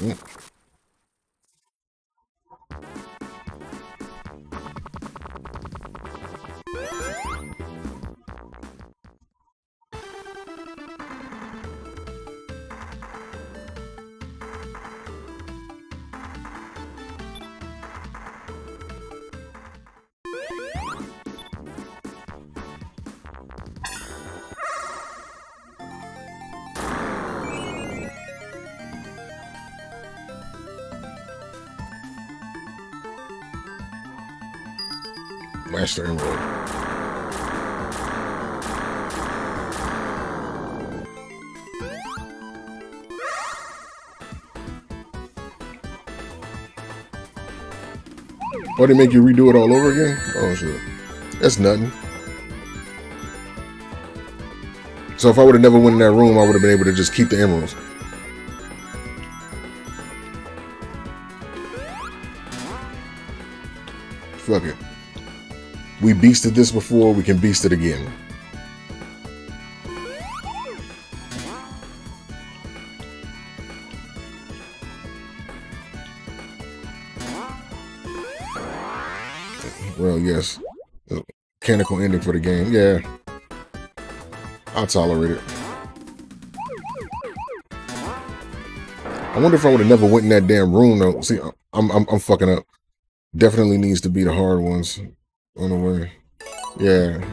Нет. Master Emerald. Why oh, they make you redo it all over again? Oh shit. That's nothing. So if I would have never went in that room, I would have been able to just keep the emeralds. We beasted this before, we can beast it again. Well, yes. Mechanical ending for the game. Yeah. I'll tolerate it. I wonder if I would have never went in that damn room though. See, I'm I'm I'm fucking up. Definitely needs to be the hard ones on the way. Yeah.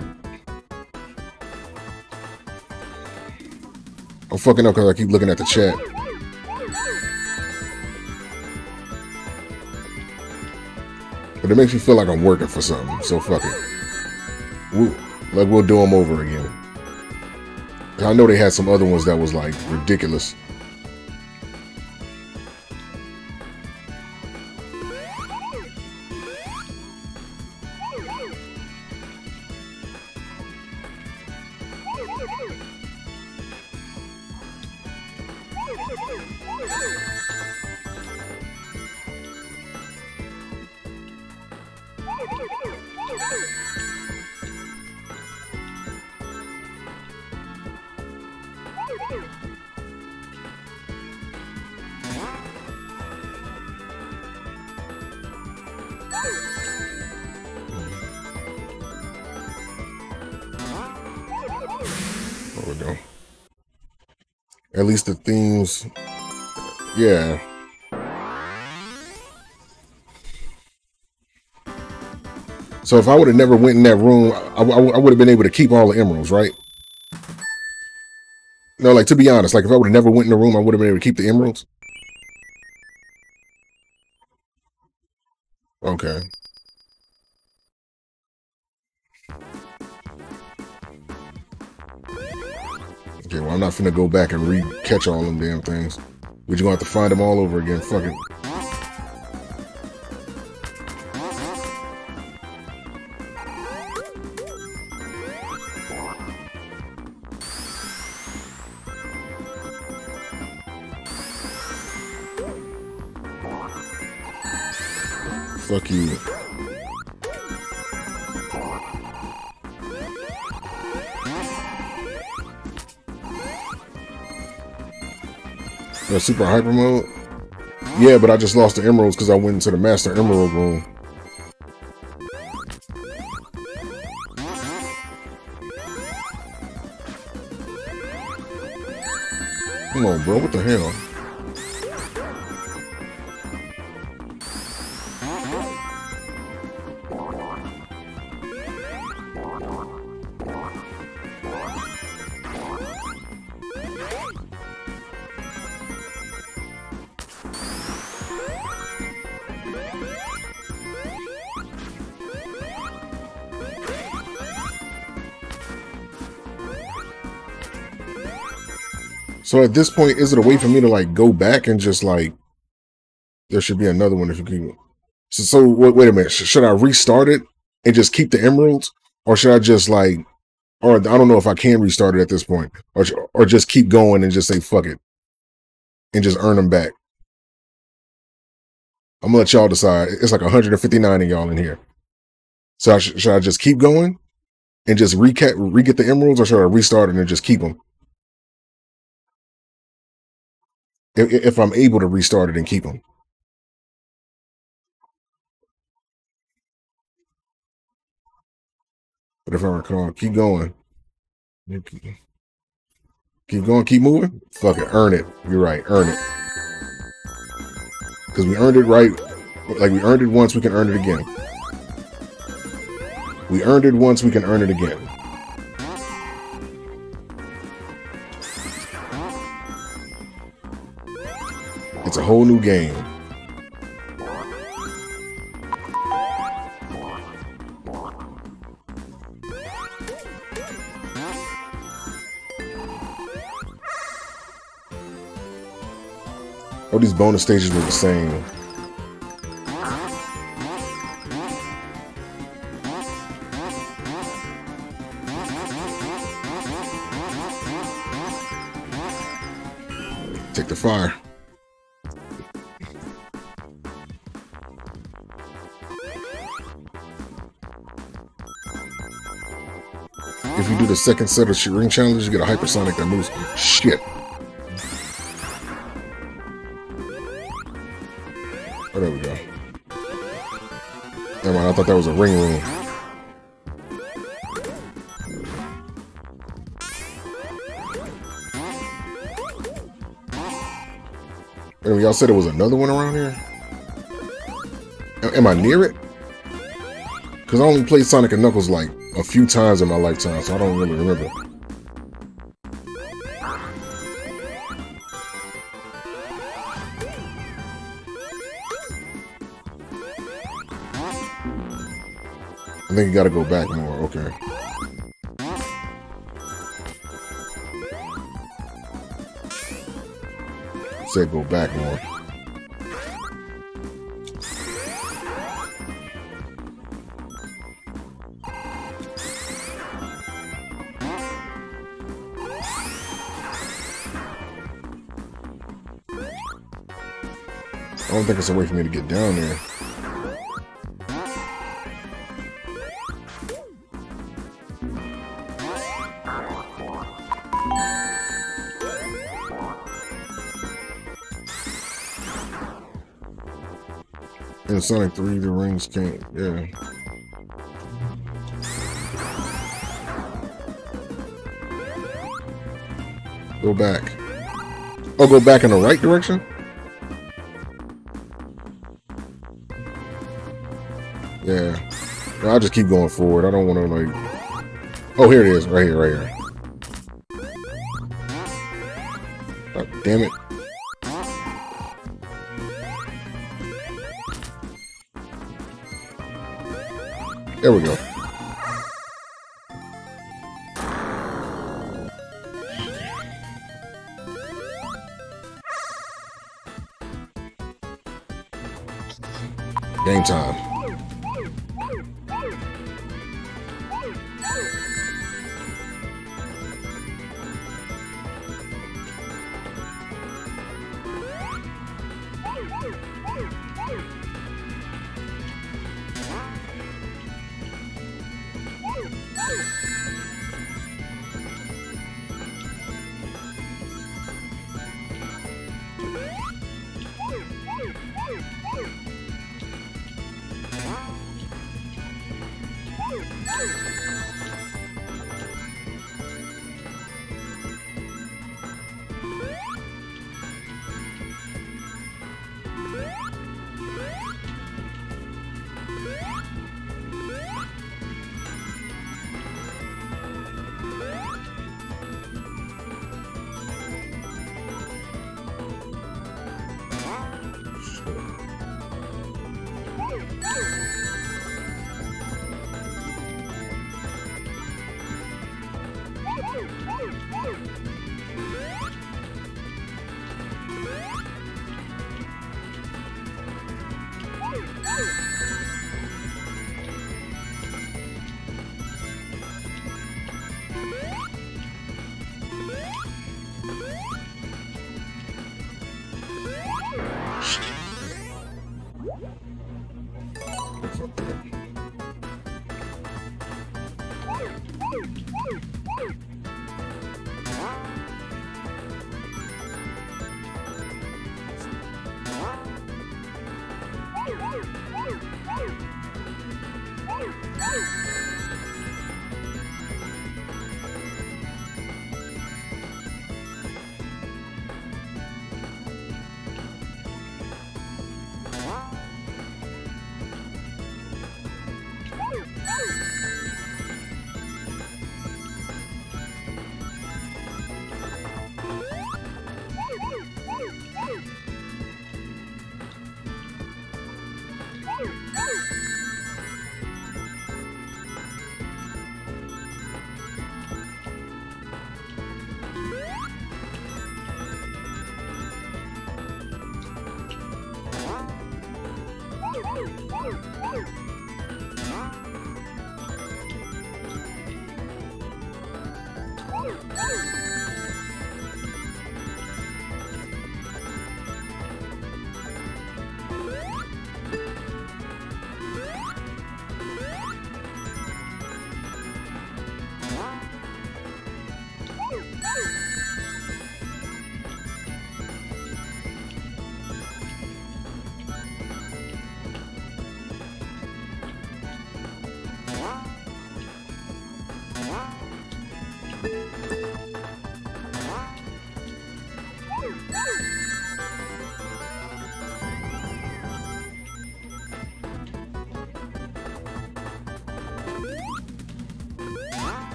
I'm fucking up because I keep looking at the chat. But it makes me feel like I'm working for something. So fuck it. We'll, like we'll do them over again. I know they had some other ones that was like ridiculous. So if I would have never went in that room, I, I, I would have been able to keep all the emeralds, right? No, like to be honest, like if I would have never went in the room, I would have been able to keep the emeralds. Okay. Okay, well, I'm not finna go back and re-catch all them damn things. We're just gonna have to find them all over again. Fuck it. Super hyper mode? Yeah, but I just lost the emeralds because I went into the master emerald room. Come on, bro. What the hell? So at this point, is it a way for me to like go back and just like there should be another one if you keep so, so wait, wait a minute. Should I restart it and just keep the emeralds? Or should I just like or I don't know if I can restart it at this point. Or or just keep going and just say fuck it. And just earn them back. I'm gonna let y'all decide. It's like 159 of y'all in here. So I sh should I just keep going and just recap re-get the emeralds, or should I restart it and just keep them? If, if I'm able to restart it and keep them. But if I recall, keep going. Keep going, keep moving. Fuck it, earn it. You're right, earn it. Because we earned it right. Like we earned it once, we can earn it again. We earned it once, we can earn it again. It's a whole new game. All these bonus stages were the same. Take the fire. Second set of ring challenges, you get a hypersonic that moves. Shit. Oh, there we go. Never mind, I thought that was a ring room. Anyway, y'all said there was another one around here? Am I near it? Because I only played Sonic and Knuckles like a few times in my lifetime, so I don't really remember. I think you gotta go back more, okay. Say go back more. Don't think it's a way for me to get down there. In Sonic 3, the rings can't, yeah. Go back. Oh, go back in the right direction? I'll just keep going forward. I don't want to, like... Oh, here it is. Right here, right here. Oh, damn it. There we go.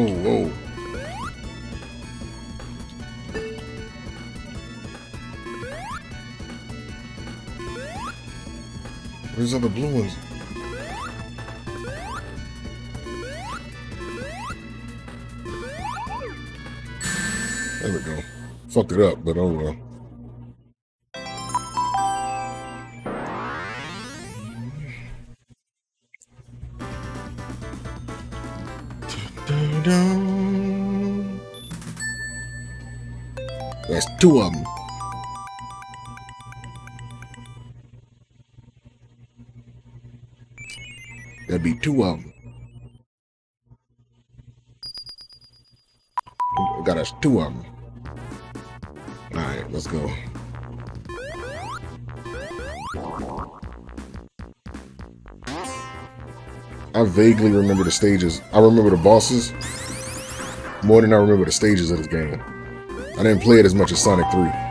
Whoa, whoa. Where's all the blue ones? There we go. Fucked it up, but oh well. Two of them. Got us two of them. All right, let's go. I vaguely remember the stages. I remember the bosses more than I remember the stages of this game. I didn't play it as much as Sonic 3.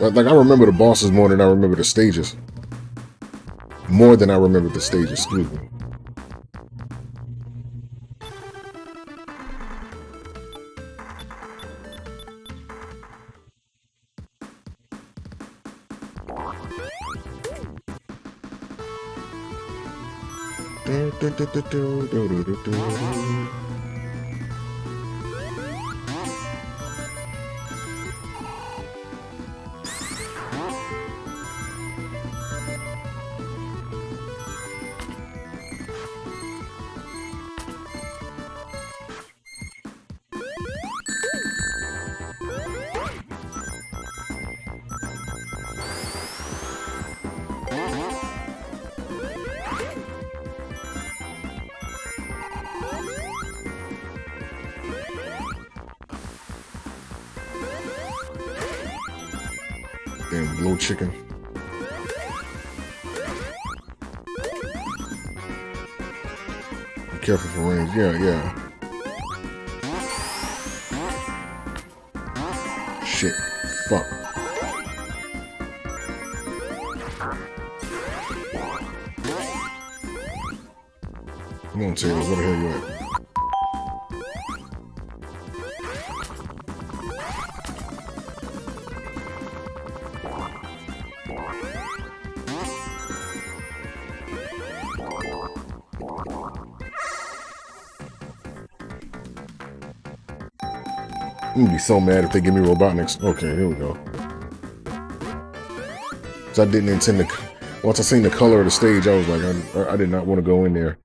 Like, I remember the bosses more than I remember the stages. More than I remember the stages, excuse me. Do, do, do, do, do, do, do, do, so mad if they give me Robotniks. Okay, here we go. I didn't intend to. Once I seen the color of the stage, I was like, I, I did not want to go in there.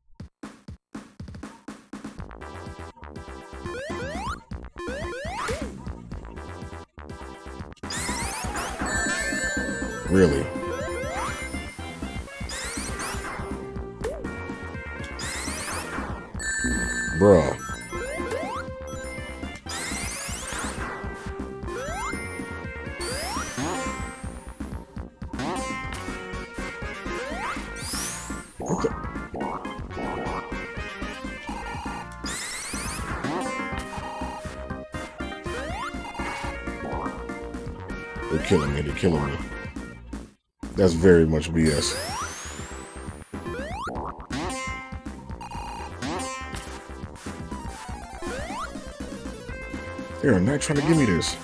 They're killing me. They're killing me. That's very much BS. They're not trying to give me this.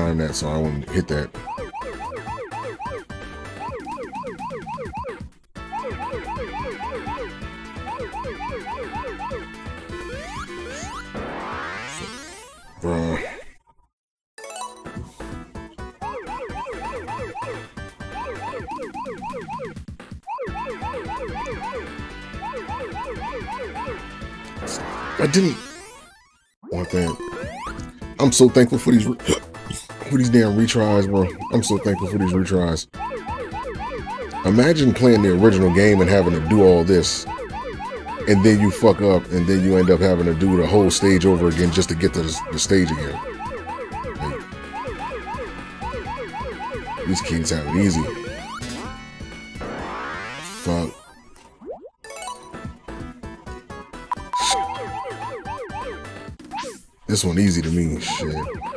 Time that so I wouldn't hit that. Bruh. I didn't want that. I'm so thankful for these for these damn retries, bro. I'm so thankful for these retries. Imagine playing the original game and having to do all this, and then you fuck up, and then you end up having to do the whole stage over again just to get to the, stage again. Like, these kids have it easy. Fuck. This one easy to me. Shit.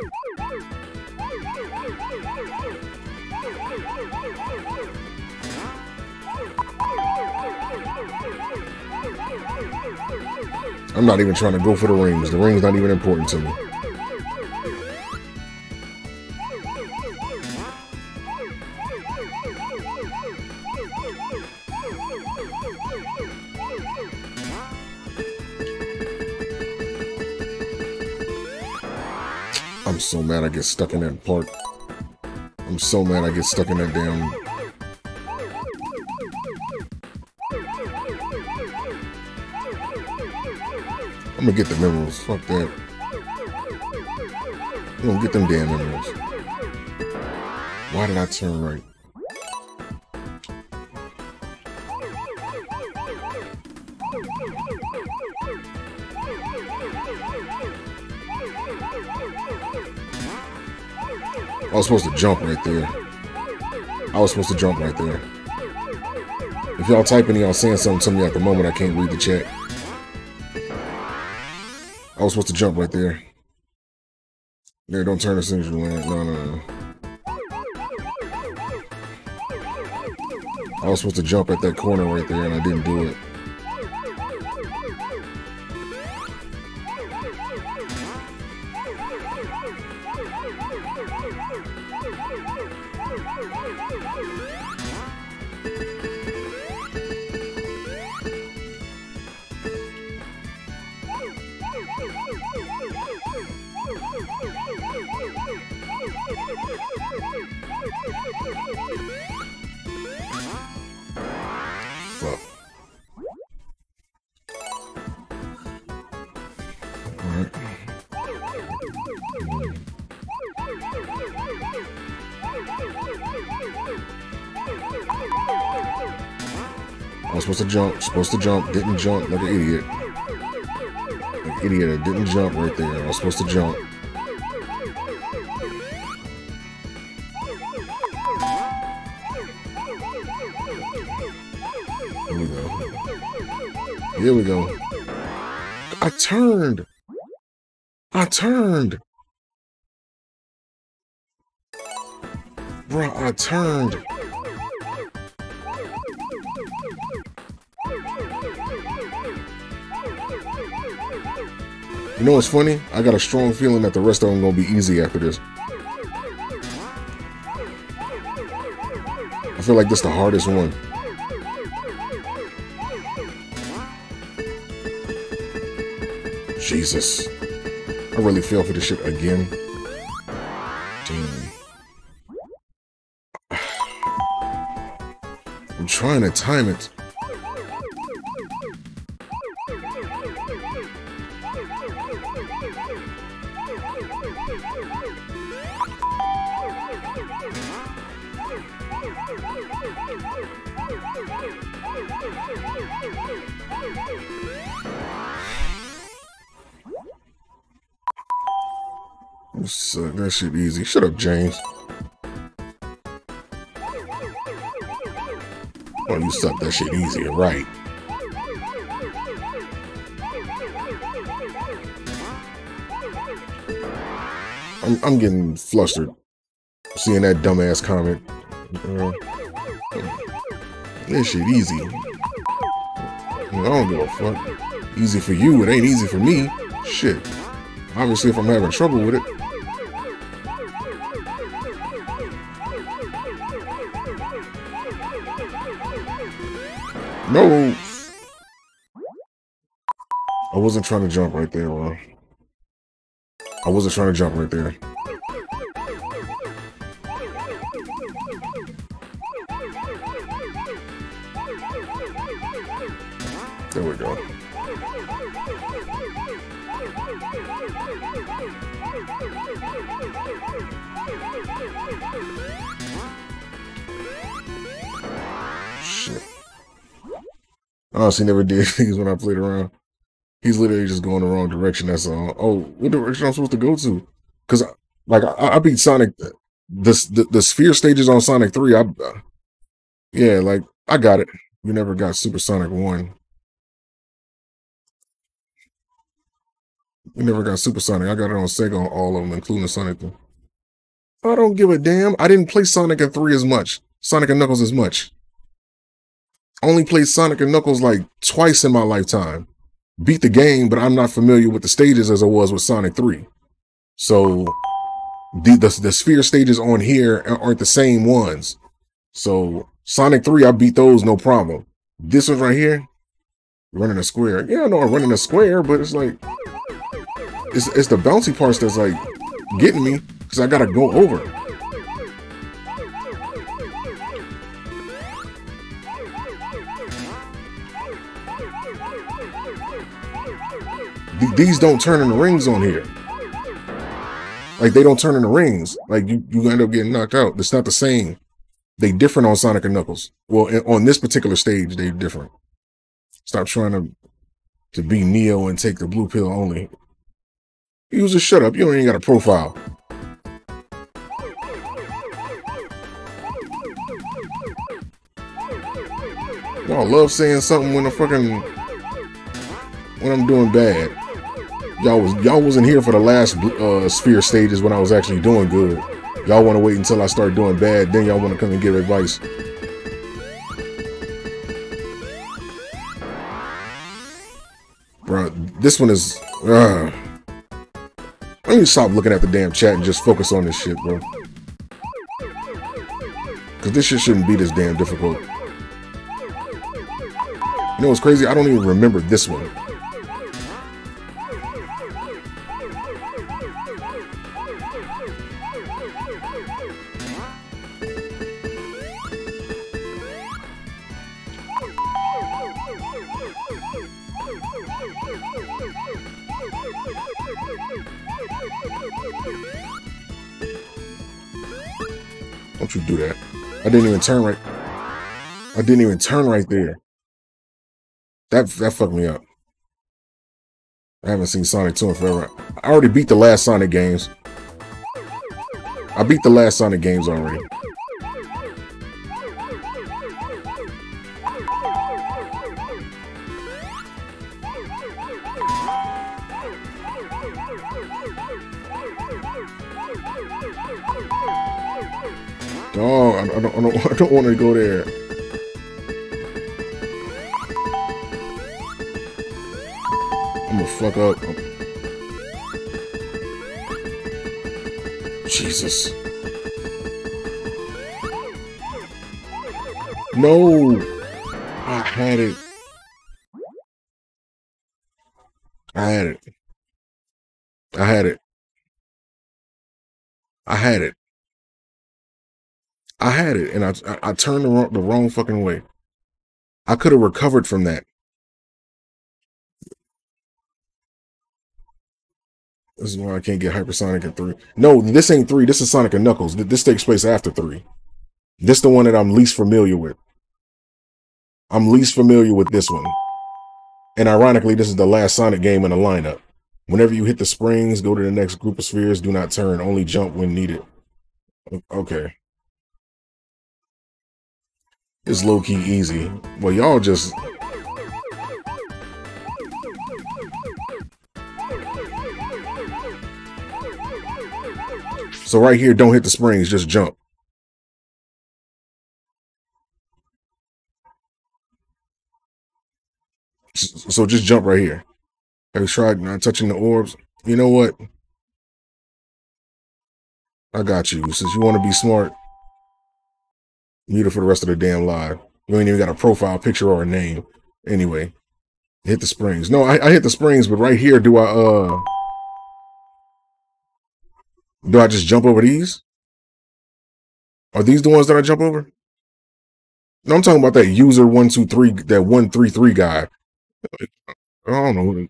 I'm not even trying to go for the rings. The ring's not even important to me. I'm so mad I get stuck in that part. I'm so mad I get stuck in that damn I'm gonna get the minerals. Fuck that. I'm gonna get them damn minerals. Why did I turn right? I was supposed to jump right there. I was supposed to jump right there. If y'all typing, y'all saying something to me at the moment, I can't read the chat. I was supposed to jump right there. There, don't turn as you land. No, no, no. I was supposed to jump at that corner right there, and I didn't do it. Supposed to jump, didn't jump like an idiot. An idiot. I didn't jump right there. I was supposed to jump. Here we go. Here we go. I turned. I turned. Bro, I turned. You know what's funny? I got a strong feeling that the rest of them gonna be easy after this. I feel like this the hardest one. Jesus. I really fell for this shit again. Damn. I'm trying to time it. Shit easy. Shut up, James. Oh, you suck that shit easy, right? I'm, I'm getting flustered seeing that dumbass comment. Uh, that shit easy. I don't give a fuck. Easy for you, it ain't easy for me. Shit. Obviously, if I'm having trouble with it, wasn't trying to jump right there, bro. I wasn't trying to jump right there. There we go. Shit. I honestly never did things when I played around. He's literally just going the wrong direction. That's all. Oh, what direction I'm supposed to go to? Because like I, I beat Sonic, the, the the sphere stages on Sonic Three. I uh, yeah, like I got it. We never got Super Sonic One. We never got Super Sonic. I got it on Sega on all of them, including Sonic. I don't give a damn. I didn't play Sonic and 3 as much. Sonic and Knuckles as much only played Sonic and Knuckles like twice in my lifetime. Beat the game, but I'm not familiar with the stages as I was with Sonic 3. So the, the, the sphere stages on here aren't the same ones. So Sonic 3, I beat those no problem. This one right here, running a square. Yeah, I know I'm running a square, but it's like it's it's the bouncy parts that's like getting me because I gotta go over. These don't turn into rings on here. Like they don't turn into rings. Like you, you end up getting knocked out. It's not the same. They different on Sonic and Knuckles. Well, on this particular stage, they different. Stop trying to to be Neo and take the blue pill only. Just shut up. You don't even got a profile. Y'all love saying something when I fucking when I'm doing bad. Y'all was y'all wasn't here for the last uh, sphere stages when I was actually doing good. Y'all want to wait until I start doing bad, then y'all want to come and give advice. Bro, this one is. Uh, I need to stop looking at the damn chat and just focus on this shit, bro. Because this shit shouldn't be this damn difficult. You know what's crazy? I don't even remember this one. Even turn right. I didn't even turn right there. That that fucked me up. I haven't seen Sonic 2 in forever. I already beat the last Sonic games. I beat the last Sonic games already. Oh, I, don't, I don't, I don't want to go there. I'm gonna fuck up. Jesus. No! I had it. I had it. I had it. I had it. I had it, and I I, turned the wrong, the wrong fucking way. I could have recovered from that. This is why I can't get hypersonic at three. No, this ain't three. This is Sonic and Knuckles. This takes place after three. This the one that I'm least familiar with. I'm least familiar with this one. And ironically, this is the last Sonic game in the lineup. Whenever you hit the springs, go to the next group of spheres. Do not turn. Only jump when needed. Okay. It's low-key easy. Well, y'all just So right here, don't hit the springs, just jump. So just jump right here. Have tried not touching the orbs? You know what? I got you. Since you want to be smart, mute it for the rest of the damn live. You ain't even got a profile picture or a name. Anyway, hit the springs. No, I, I hit the springs, but right here, do I, uh... Do I just jump over these? Are these the ones that I jump over? No, I'm talking about that user one two three, that one three three guy. I don't know.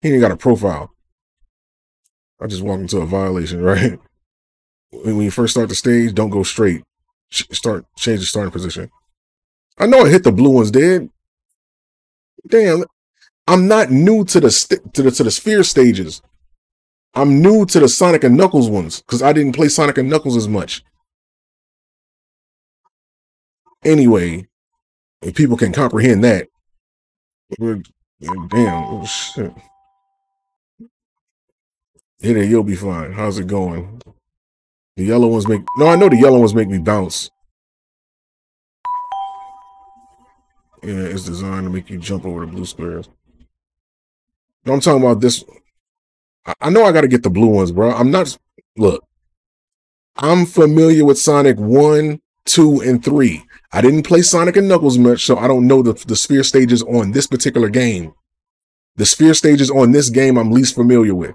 He ain't got a profile. I just walk into a violation, right? When you first start the stage, don't go straight. Start change the starting position. I know I hit the blue ones dead. Damn, I'm not new to the to the to the sphere stages. I'm new to the Sonic and Knuckles ones because I didn't play Sonic and Knuckles as much. Anyway, if people can comprehend that, damn, oh, shit. Hit it, you'll be fine. How's it going? The yellow ones make no, I know the yellow ones make me bounce. Yeah, it's designed to make you jump over the blue squares. No, I'm talking about this I know I got to get the blue ones, bro. I'm not. Look, I'm familiar with Sonic 1, 2, and 3. I didn't play Sonic and Knuckles much, so I don't know the, the sphere stages on this particular game. The sphere stages on this game I'm least familiar with.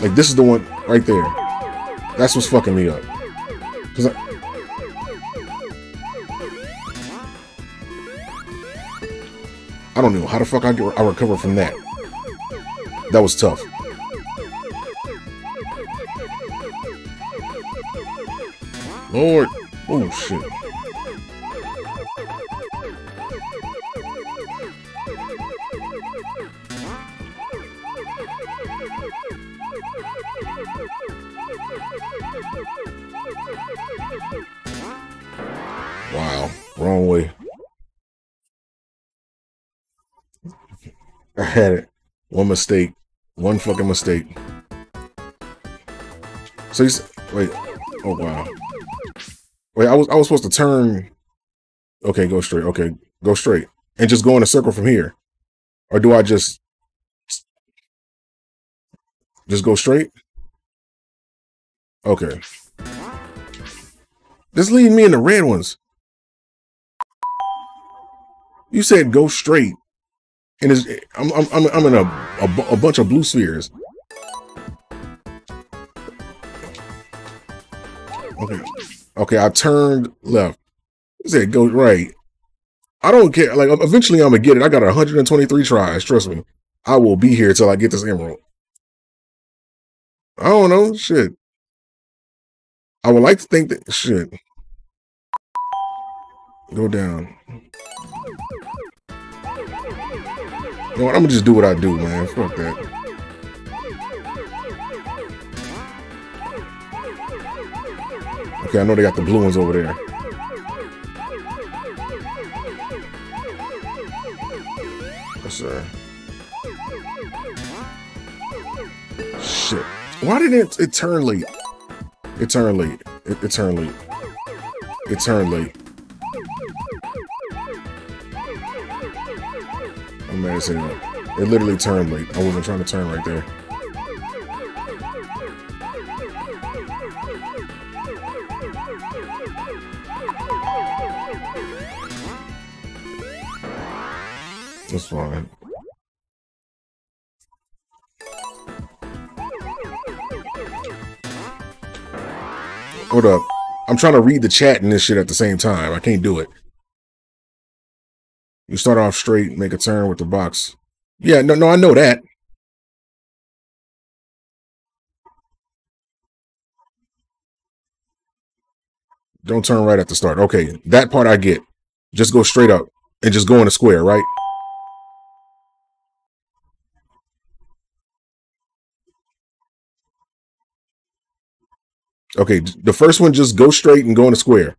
Like, this is the one right there. That's what's fucking me up. Because I, I don't know how the fuck I, get, I recover from that. That was tough. Lord. Oh, shit. Wrong way. I had it. One mistake. One fucking mistake. So he's wait. Oh wow. Wait, I was I was supposed to turn. Okay, go straight. Okay, go straight, and just go in a circle from here, or do I just just go straight? Okay. This lead me in the red ones. You said go straight and it's, I'm, I'm, I'm in a, a, a bunch of blue spheres. Okay. Okay, I turned left. He said go right. I don't care. Like, eventually I'm going to get it. I got 123 tries. Trust me. I will be here till I get this emerald. I don't know. Shit. I would like to think that, shit. Go down. You know what? I'm gonna just do what I do, man. Fuck that. Okay, I know they got the blue ones over there. Yes, sir. Shit. Why didn't it, it turn late? It turned late. It, it turned late. It turned late. Hell. It literally turned late. I wasn't trying to turn right there. That's fine. Hold up. I'm trying to read the chat and this shit at the same time. I can't do it. You start off straight, make a turn with the box. Yeah, no, no, I know that. Don't turn right at the start. Okay, that part I get. Just go straight up and just go in a square, right? Okay, the first one just go straight and go in a square.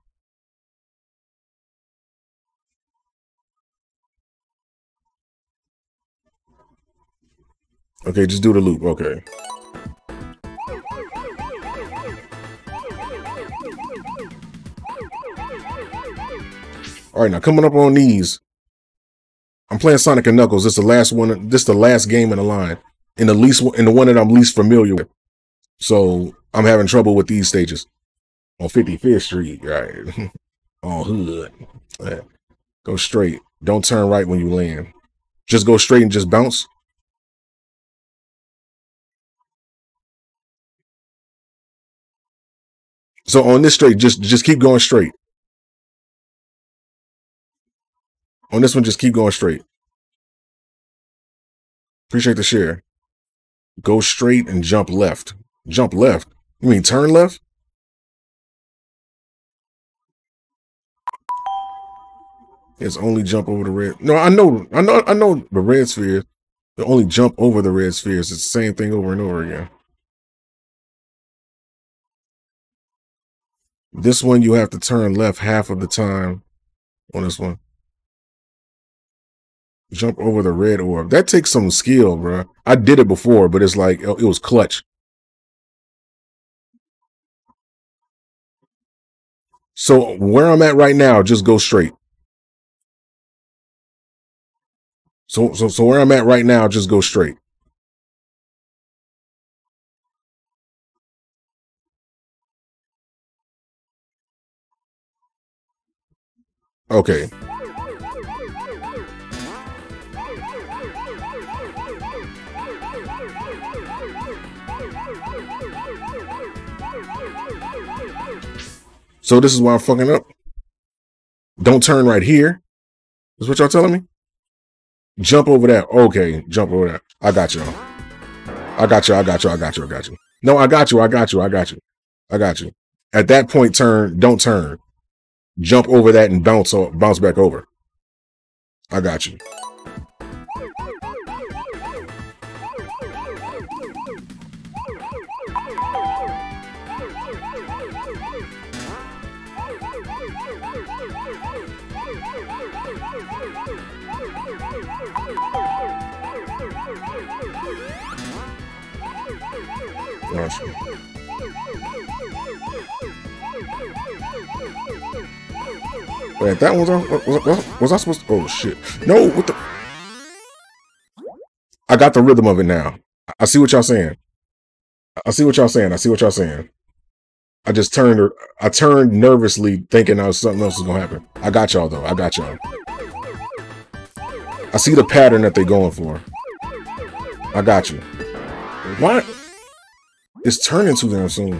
Okay, just do the loop. Okay. All right, now coming up on these. I'm playing Sonic and Knuckles. This is the last one. This is the last game in the line, in the least in the one that I'm least familiar with. So I'm having trouble with these stages on 55th Street, right? on Hood. Right. Go straight. Don't turn right when you land. Just go straight and just bounce. So on this straight, just just keep going straight. On this one, just keep going straight. Appreciate the share. Go straight and jump left. Jump left. You mean turn left? It's only jump over the red. No, I know, I know, I know the red sphere. The only jump over the red spheres. It's the same thing over and over again. This one you have to turn left half of the time on this one. Jump over the red orb. That takes some skill, bro. I did it before, but it's like it was clutch. So where I'm at right now, just go straight. So so so where I'm at right now, just go straight. Okay. So this is why I'm fucking up. Don't turn right here. Is what y'all telling me? Jump over that. Okay, jump over that. I got you. I got you. I got you. I got you. I got you. No, I got you. I got you. I got you. I got you. At that point, turn. Don't turn jump over that and bounce bounce back over. I got you. Wait, that was, on, was, was I supposed to? Oh shit! No, what the? I got the rhythm of it now. I see what y'all saying. I see what y'all saying. I see what y'all saying. I just turned. I turned nervously, thinking I was something else was gonna happen. I got y'all though. I got y'all. I see the pattern that they're going for. I got you. What? It's turning to them soon.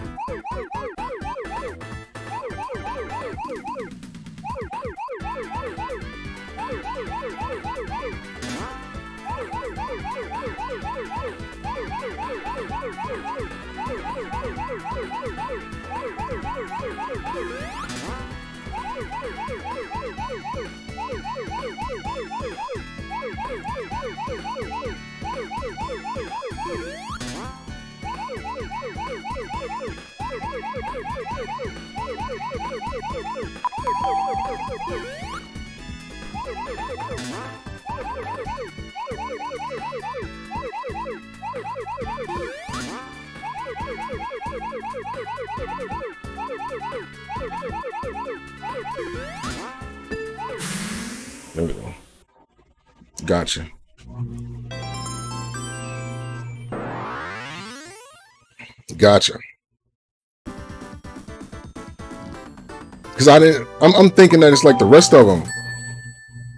Gotcha. Because I didn't. I'm, I'm thinking that it's like the rest of them.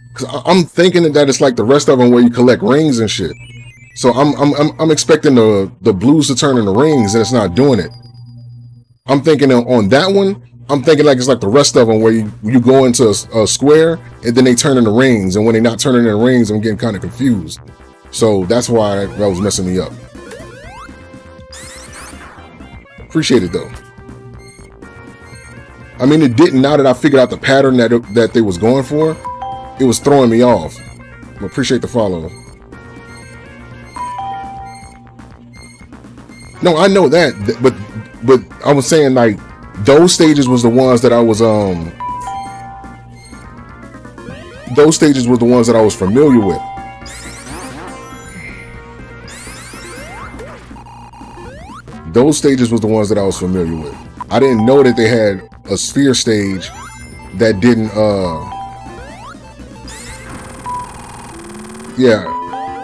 Because I'm thinking that it's like the rest of them where you collect rings and shit. So I'm I'm I'm, I'm expecting the the blues to turn into rings and it's not doing it. I'm thinking on that one. I'm thinking like it's like the rest of them where you, you go into a, a square and then they turn into rings. And when they're not turning into rings, I'm getting kind of confused. So that's why that was messing me up. Appreciate it though. I mean, it didn't. Now that I figured out the pattern that it, that they was going for, it was throwing me off. I appreciate the follow. No, I know that, but but I was saying like those stages was the ones that I was um those stages were the ones that I was familiar with. Those stages was the ones that I was familiar with. I didn't know that they had a sphere stage that didn't uh yeah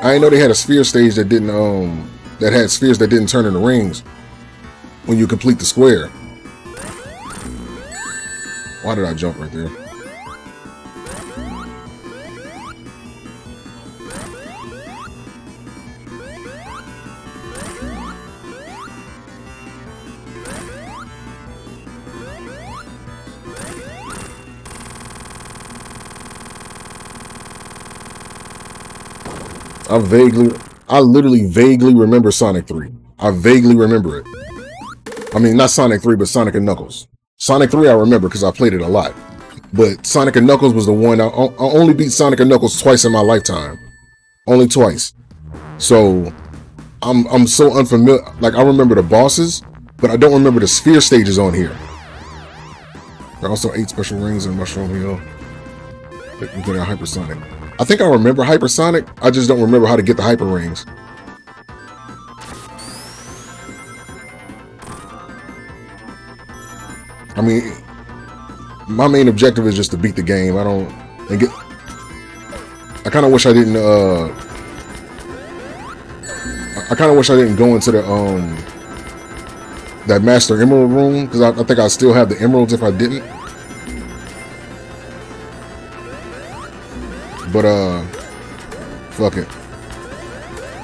i didn't know they had a sphere stage that didn't um that had spheres that didn't turn into rings when you complete the square why did i jump right there I vaguely, I literally vaguely remember Sonic 3. I vaguely remember it. I mean, not Sonic 3, but Sonic and Knuckles. Sonic 3 I remember because I played it a lot. But Sonic and Knuckles was the one, I, I only beat Sonic and Knuckles twice in my lifetime. Only twice. So, I'm, I'm so unfamiliar. Like, I remember the bosses, but I don't remember the sphere stages on here. There are also eight special rings in Mushroom Hill. A hypersonic. I think I remember hypersonic. I just don't remember how to get the hyper rings. I mean, my main objective is just to beat the game. I don't and get. I kind of wish I didn't. Uh, I kind of wish I didn't go into the um that Master Emerald room because I, I think I still have the emeralds if I didn't. But uh, fuck it.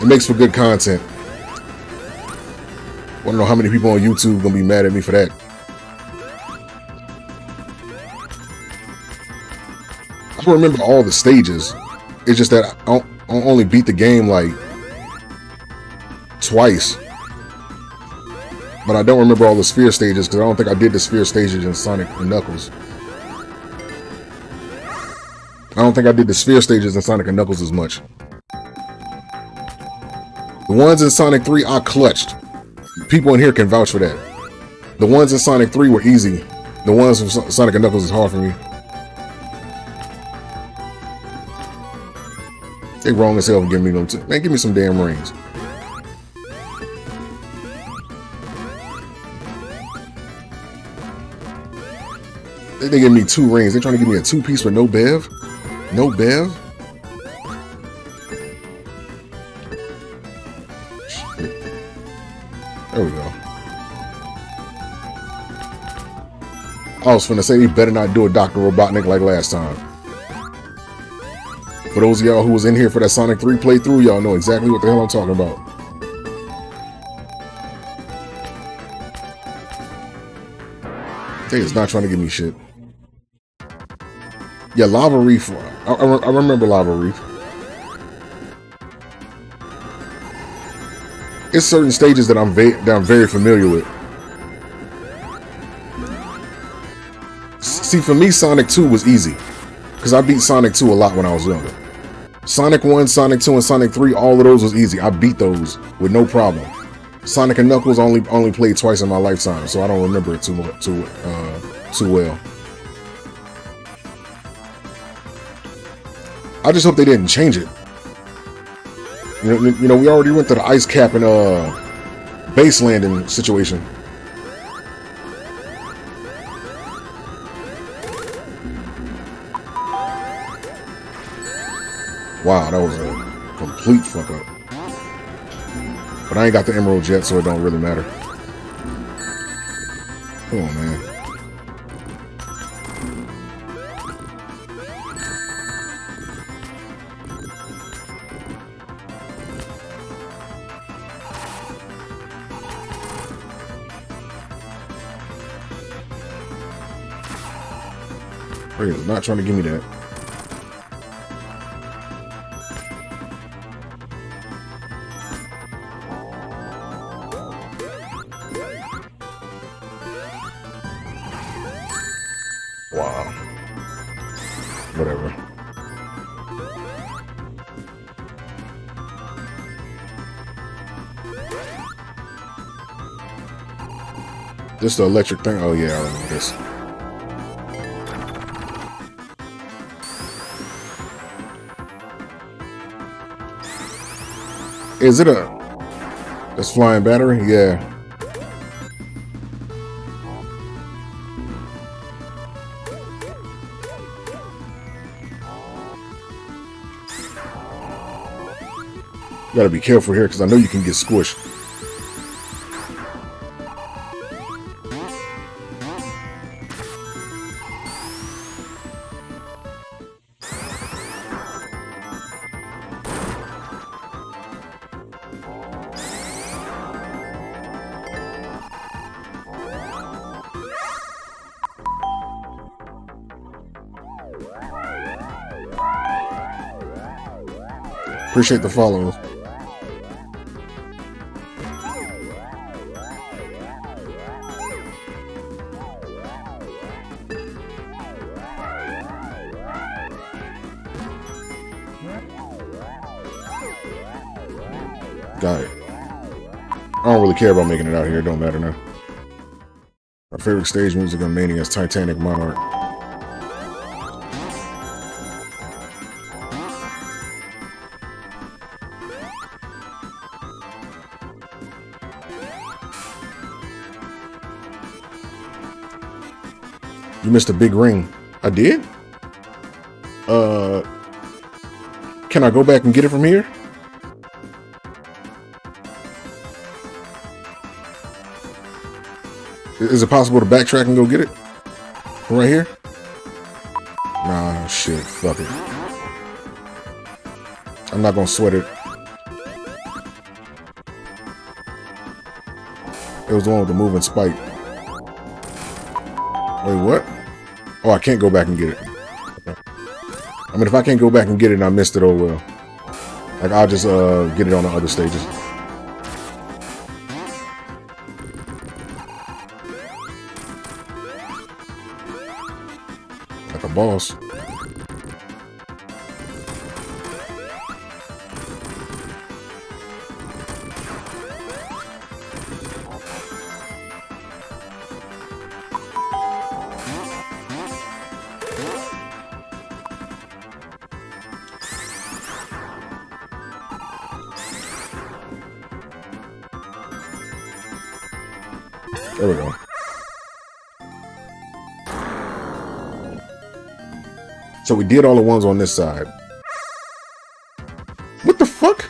It makes for good content. Wanna know how many people on YouTube gonna be mad at me for that? I don't remember all the stages. It's just that I, I only beat the game like twice. But I don't remember all the sphere stages because I don't think I did the sphere stages in Sonic and Knuckles. I don't think I did the sphere stages in Sonic Knuckles as much. The ones in Sonic 3, I clutched. People in here can vouch for that. The ones in Sonic 3 were easy. The ones from Sonic Knuckles is hard for me. They wrong as hell for giving me no... Man, give me some damn rings. They, they give me two rings. They trying to give me a two-piece with no bev? No bev? There we go. I was finna say, he better not do a Dr. Robotnik like last time. For those of y'all who was in here for that Sonic 3 playthrough, y'all know exactly what the hell I'm talking about. They is not trying to give me shit. Yeah, Lava Reef. Uh, I, I, remember Lava Reef. It's certain stages that I'm, that I'm very familiar with. See, for me, Sonic 2 was easy. Because I beat Sonic 2 a lot when I was younger. Sonic 1, Sonic 2, and Sonic 3, all of those was easy. I beat those with no problem. Sonic and Knuckles only only played twice in my lifetime, so I don't remember it too too uh, too well. I just hope they didn't change it. You know, you know, we already went to the ice cap and uh, base landing situation. Wow, that was a complete fuck up. But I ain't got the emerald yet, so it don't really matter. Come on, man. Oh, He's not trying to give me that. Wow. Whatever. This the electric thing? Oh yeah, I remember this. Is it a this flying battery? Yeah. You gotta be careful here because I know you can get squished. Appreciate the follow. Got it. I don't really care about making it out here. It don't matter now. My favorite stage music on Mania is Titanic Monarch. Missed a big ring. I did? Uh, can I go back and get it from here? Is it possible to backtrack and go get it? right here? Nah, shit, fuck it. I'm not gonna sweat it. It was the one with the moving spike. Wait, what? Oh, I can't go back and get it. I mean, if I can't go back and get it and I missed it, oh well. Like, I'll just uh, get it on the other stages. Like a boss. Did all the ones on this side. What the fuck?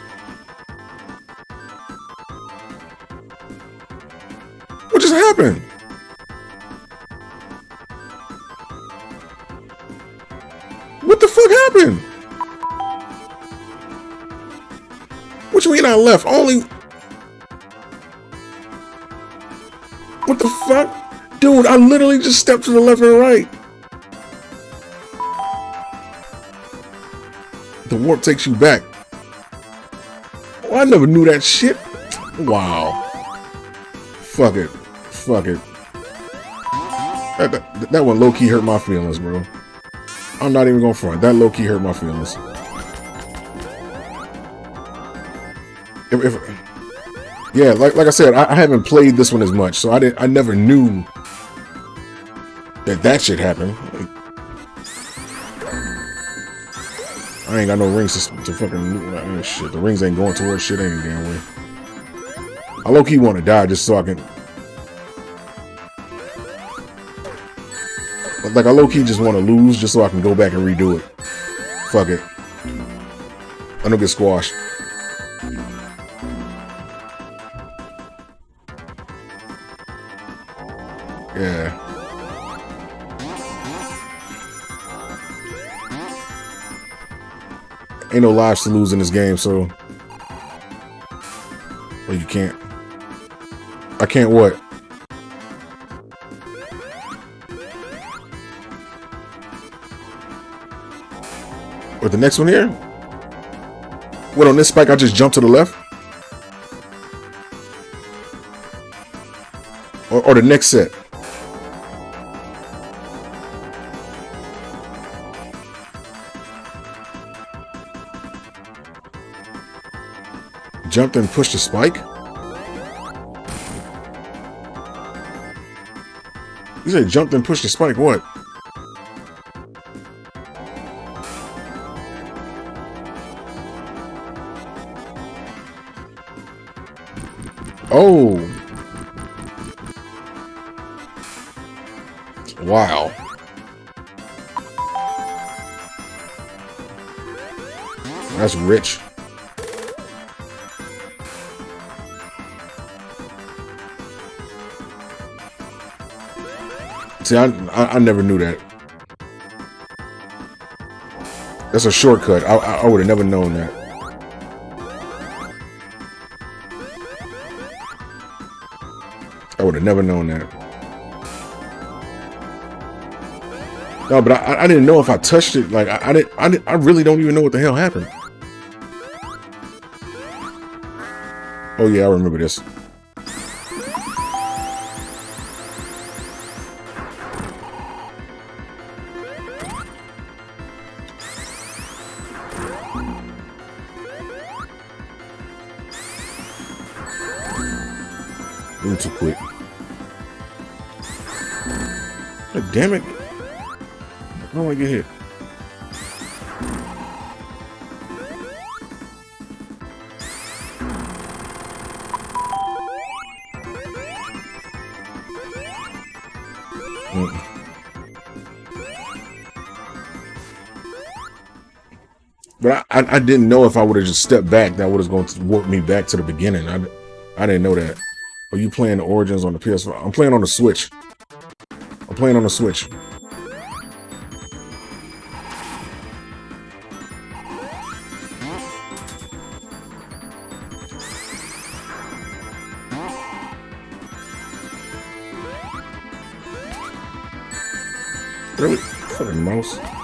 What just happened? What the fuck happened? What you mean I left? Only What the fuck? Dude, I literally just stepped to the left and right. Warp takes you back. Oh, I never knew that shit. Wow. Fuck it. Fuck it. That, that, that one low-key hurt my feelings, bro. I'm not even going to front. That low-key hurt my feelings. If, if, yeah, like like I said, I, I, haven't played this one as much, so I didn't. I never knew that that shit happen. I ain't got no rings to, to fucking uh, shit. The rings ain't going towards shit any damn way. I low key want to die just so I can. Like I low key just want to lose just so I can go back and redo it. Fuck it. I don't get squashed. Ain't no lives to lose in this game, so... Well, you can't. I can't what? Or the next one here? What, on this spike I just jump to the left? Or, or the next set? Jumped and pushed the spike? You said jumped and pushed the spike, what? Oh! Wow. That's rich. See, I, I, I never knew that. That's a shortcut. I, I would have never known that. I would have never known that. No, but I, I didn't know if I touched it. Like I, I didn't, I didn't. I really don't even know what the hell happened. Oh yeah, I remember this. I, I, didn't know if I would have just stepped back, that would have going to warp me back to the beginning. I, I didn't know that. Are you playing the Origins on the PS4? I'm playing on the Switch. I'm playing on the Switch. Really? Fucking mouse.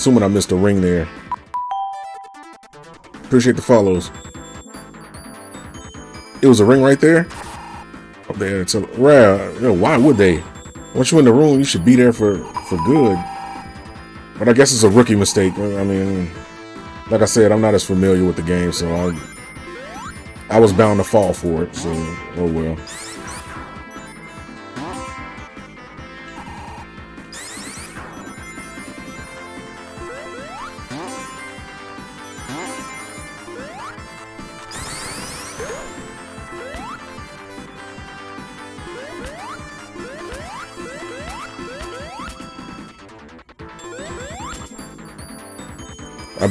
Assuming I missed a ring there. Appreciate the follows. It was a ring right there? Up there. It's a, rare. Why would they? Once you're in the room, you should be there for, for good. But I guess it's a rookie mistake. I mean, like I said, I'm not as familiar with the game, so I, I was bound to fall for it. So, oh well.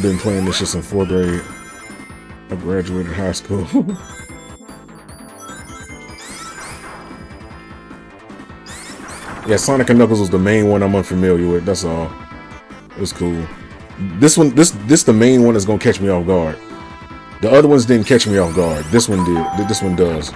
Been playing this shit since grade. I graduated high school. yeah, Sonic and Knuckles was the main one I'm unfamiliar with. That's all. It was cool. This one, this this the main one that's gonna catch me off guard. The other ones didn't catch me off guard. This one did. This one does.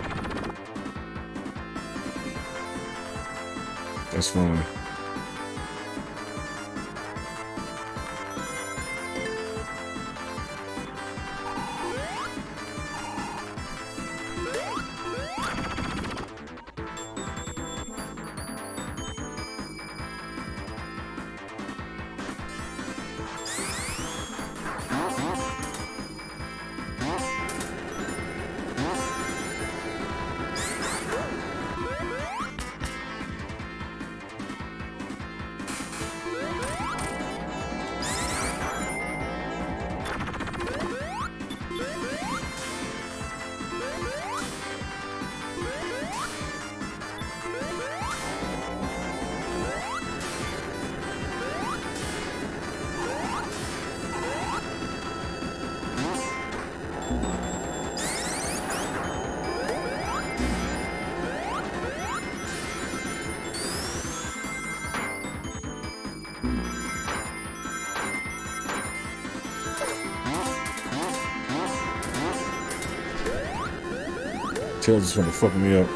Tails is gonna fuck me up.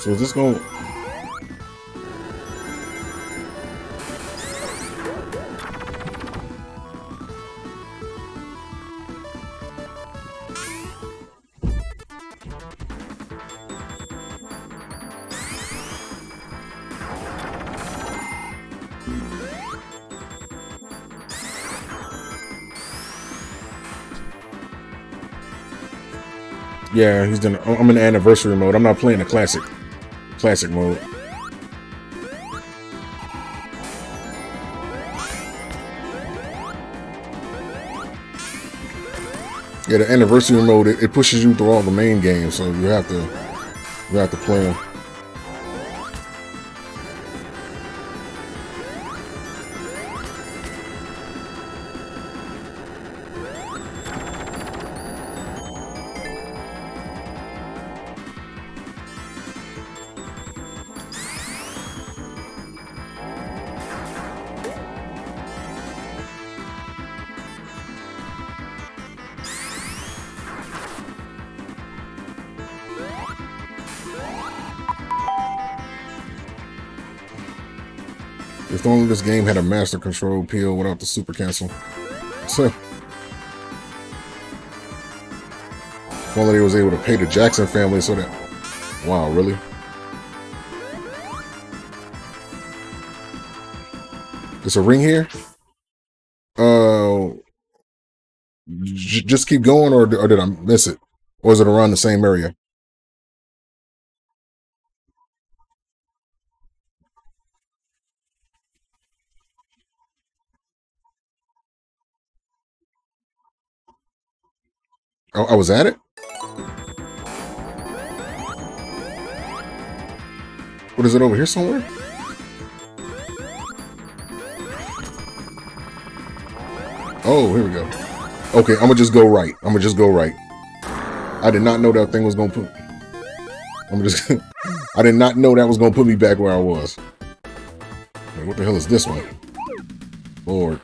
So is this going Yeah, he's done. I'm in the anniversary mode. I'm not playing the classic, classic mode. Yeah, the anniversary mode it, it pushes you through all the main games, so you have to you have to play them. Game had a master control pill without the super cancel. They was able to pay the Jackson family so that... Wow, really? There's a ring here? Uh, just keep going, or, or did I miss it? Or is it around the same area? Was at it? What is it over here somewhere? Oh, here we go. Okay, I'm gonna just go right. I'm gonna just go right. I did not know that thing was gonna put. I'm just. I did not know that was gonna put me back where I was. Wait, what the hell is this one? Lord.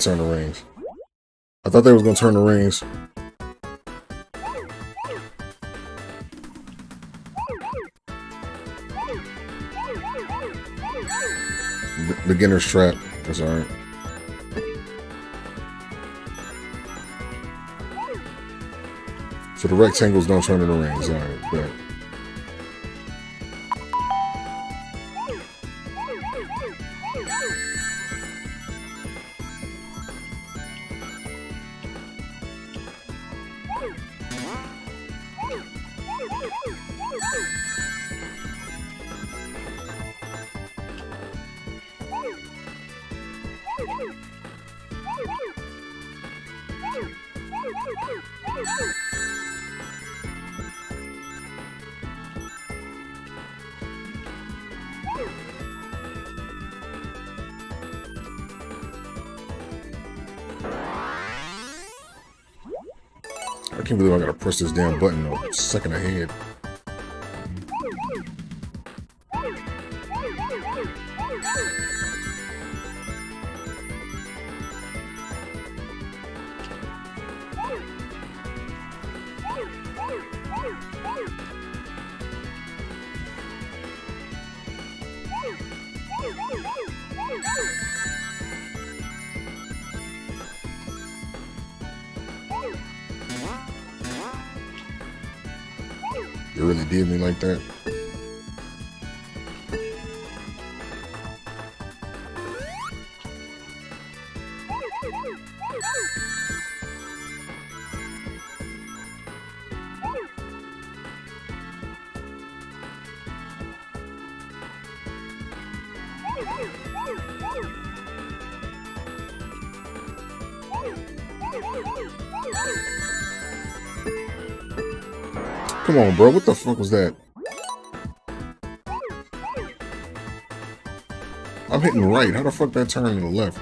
can't turn the rings. I thought they was gonna turn the rings. Beginner's trap. That's alright. So the rectangles don't turn into rings. Alright, press this damn button a second ahead. On, bro. What the fuck was that? I'm hitting right. How the fuck that turn to the left?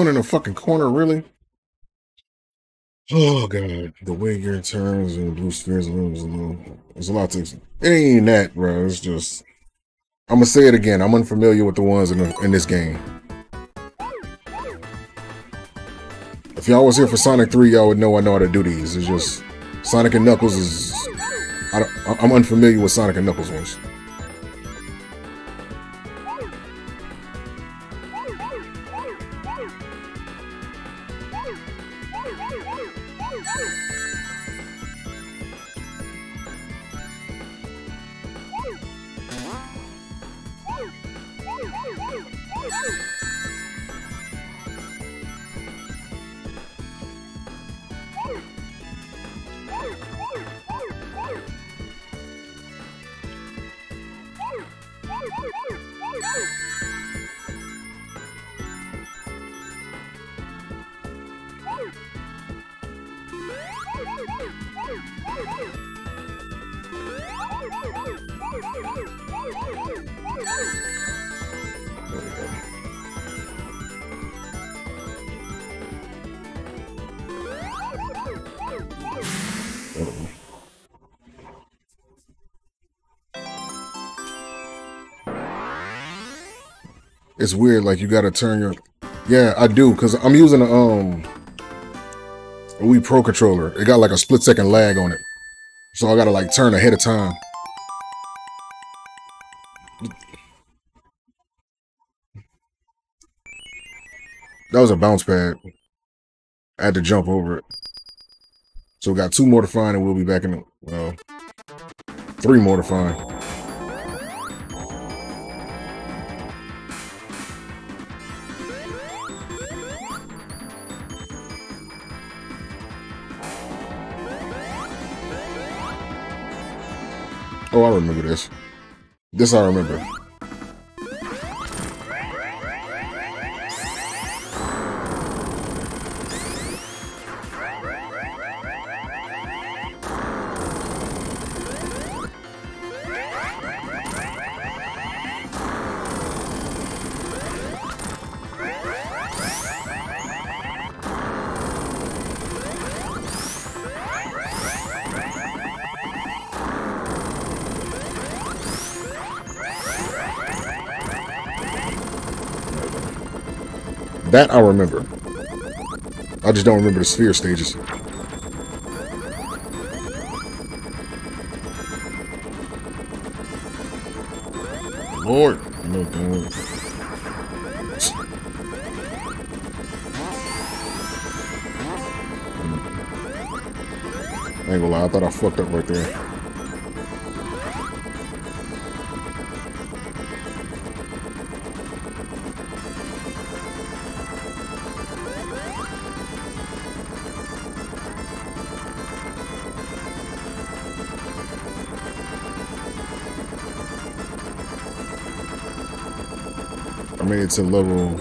One in the fucking corner, really? Oh god, the way gear turns and blue spheres a little. There's a lot to. It ain't that, bro. It's just. I'm gonna say it again. I'm unfamiliar with the ones in the, in this game. If y'all was here for Sonic 3, y'all would know I know how to do these. It's just Sonic and Knuckles is. I am unfamiliar with Sonic and Knuckles ones. It's weird, like you gotta turn your Yeah, I do, because I'm using a um a Wii Pro controller. It got like a split second lag on it. So I gotta like turn ahead of time. That was a bounce pad. I had to jump over it. So we got two more to find and we'll be back in well, three more to find. Oh, I remember this. This I remember. That I remember. I just don't remember the sphere stages. Lord, no, don't. I ain't gonna lie, I thought I fucked up right there. To level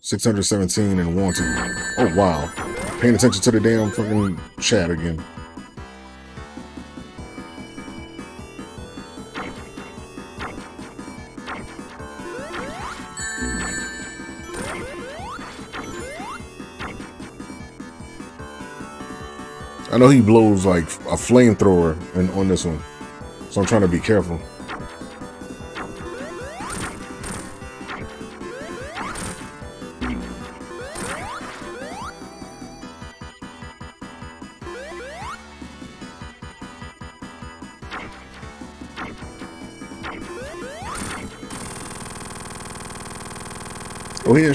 617 and wanted. Oh, wow. Paying attention to the damn fucking chat again. I know he blows like a flamethrower on this one, so I'm trying to be careful.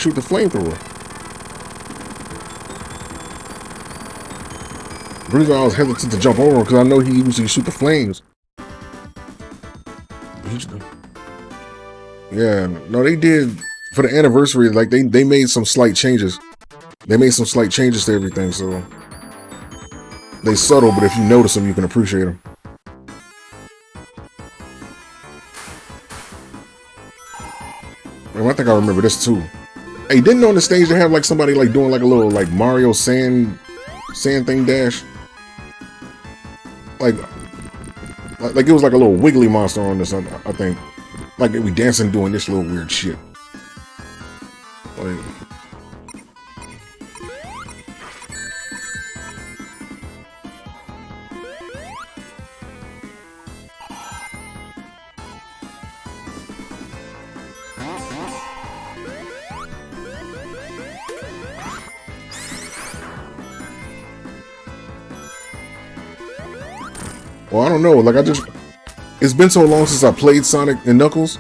Shoot the flamethrower. The reason I was hesitant to jump over because I know he usually shoot the flames. Yeah, no, they did for the anniversary. Like they they made some slight changes. They made some slight changes to everything, so they subtle. But if you notice them, you can appreciate them. I think I remember this too. Hey, didn't know on the stage they have like somebody like doing like a little like Mario sand sand thing dash? Like like, like it was like a little wiggly monster on this, I think. Like we dancing doing this little weird shit. Don't know. Like, I just... It's been so long since I played Sonic and Knuckles.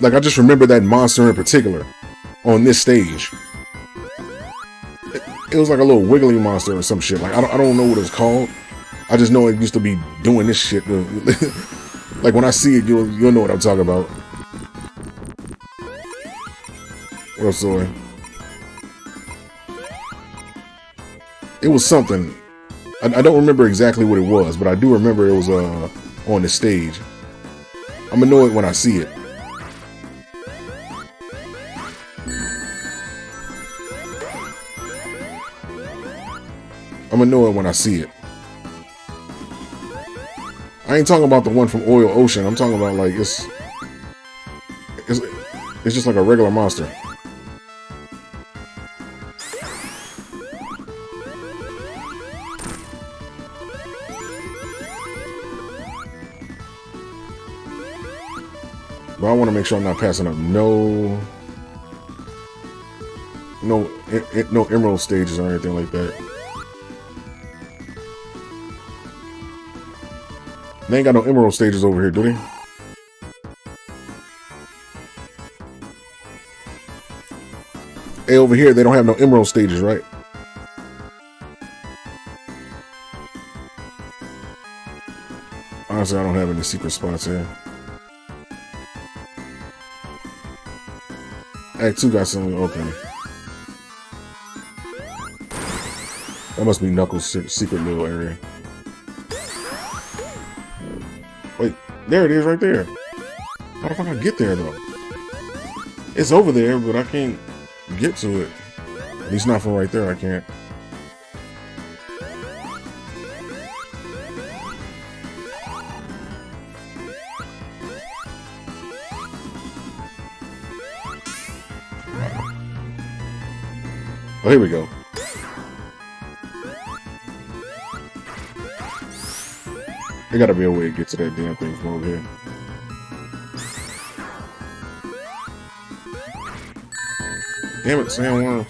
Like, I just remember that monster in particular on this stage. It, it was like a little wiggly monster or some shit. Like, I don't, I don't know what it's called. I just know it used to be doing this shit. like, when I see it, you'll, you'll know what I'm talking about. What up, Soy? It was something. I, I, don't remember exactly what it was, but I do remember it was uh, on the stage. I'm it when I see it. I'm it when I see it. I ain't talking about the one from Oil Ocean. I'm talking about like it's it's it's just like a regular monster. Make sure I'm not passing up no, no, no emerald stages or anything like that. They ain't got no emerald stages over here, do they? Hey, over here, they don't have no emerald stages, right? Honestly, I don't have any secret spots here. Act 2 got some... Okay. That must be Knuckles' secret little area. Wait. There it is right there. How the fuck I get there though? It's over there, but I can't get to it. At least not from right there, I can't. Oh, here we go. There gotta be a way to get to that damn thing from over here. Damn it, sandworms.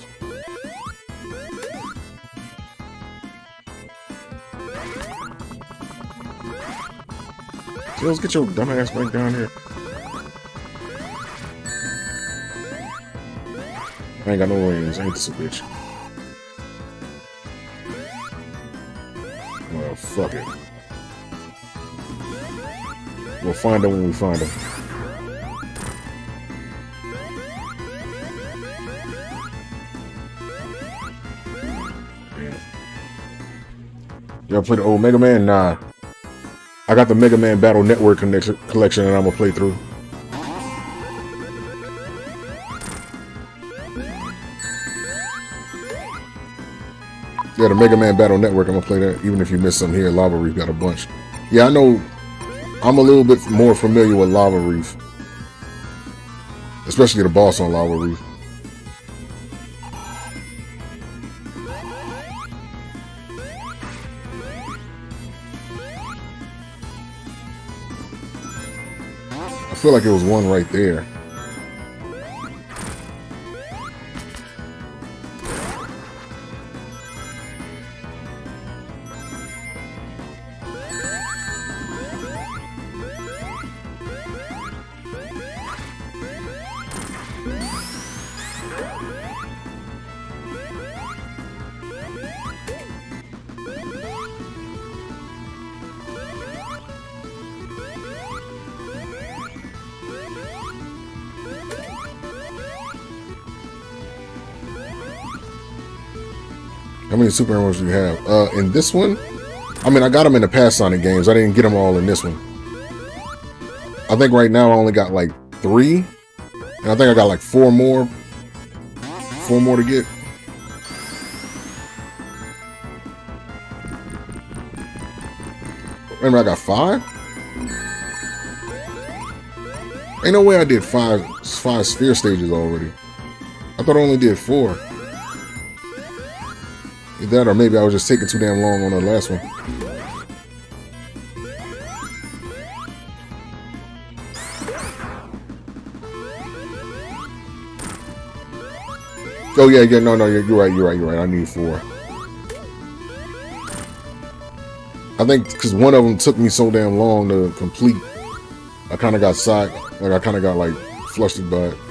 Let's get your dumbass back down here. I ain't got no rings. I ain't this bitch. Well, fuck it. We'll find them when we find them. Y'all play the old Mega Man? Nah. I got the Mega Man Battle Network connection, collection and I'm gonna play through. Yeah, the Mega Man Battle Network, I'm gonna play that even if you miss some here. Lava Reef got a bunch. Yeah, I know I'm a little bit more familiar with Lava Reef. Especially the boss on Lava Reef. I feel like it was one right there. Many super emeralds do you have? Uh, in this one, I mean, I got them in the past Sonic games. I didn't get them all in this one. I think right now I only got like three. And I think I got like four more. Four more to get. Remember, I got five? Ain't no way I did five, five sphere stages already. I thought I only did four. That or maybe I was just taking too damn long on the last one. Oh yeah, yeah, no, no, you're, you're right, you're right, you're right. I need four. I think because one of them took me so damn long to complete. I kind of got side, like I kind of got like flustered by it.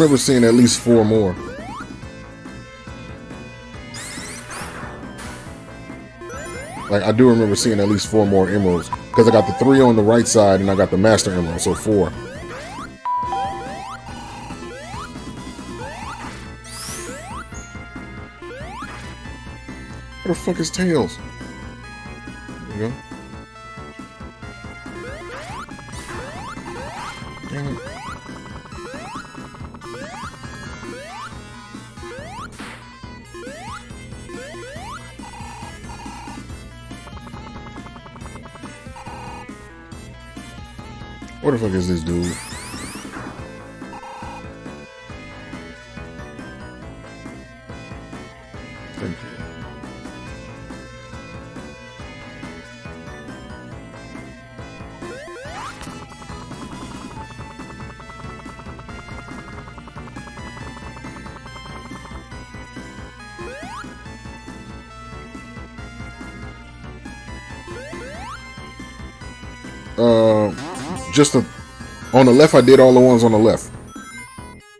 Remember seeing at least four more. Like, I do remember seeing at least four more emeralds. Because I got the three on the right side and I got the master emerald, so four. Where the fuck is Tails? Fuck is this dude? Just the on the left. I did all the ones on the left.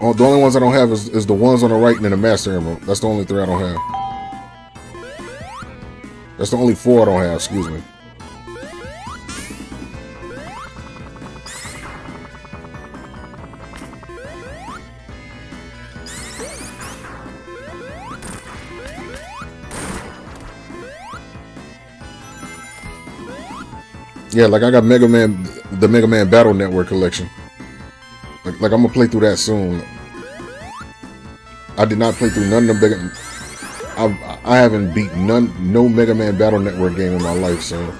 Oh, the only ones I don't have is, is the ones on the right and the Master Emerald. That's the only three I don't have. That's the only four I don't have. Excuse me. Yeah, like I got Mega Man, the Mega Man Battle Network collection. Like, like I'm gonna play through that soon. I did not play through none of the Mega. I I haven't beat none no Mega Man Battle Network game in my life, so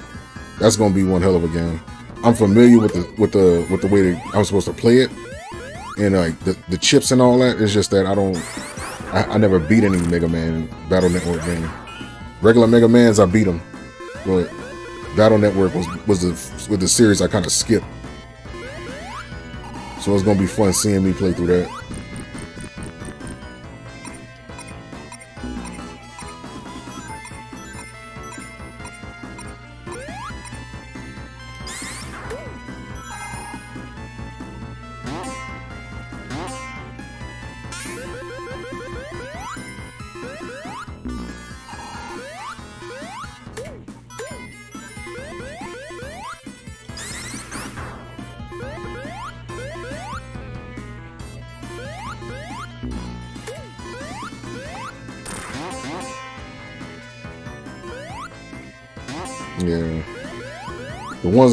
that's gonna be one hell of a game. I'm familiar with the with the with the way that I'm supposed to play it, and like the the chips and all that. It's just that I don't. I, I never beat any Mega Man Battle Network game. Regular Mega Mans, I beat them, but Battle Network was was the with the series I kind of skipped. So it's gonna be fun seeing me play through that.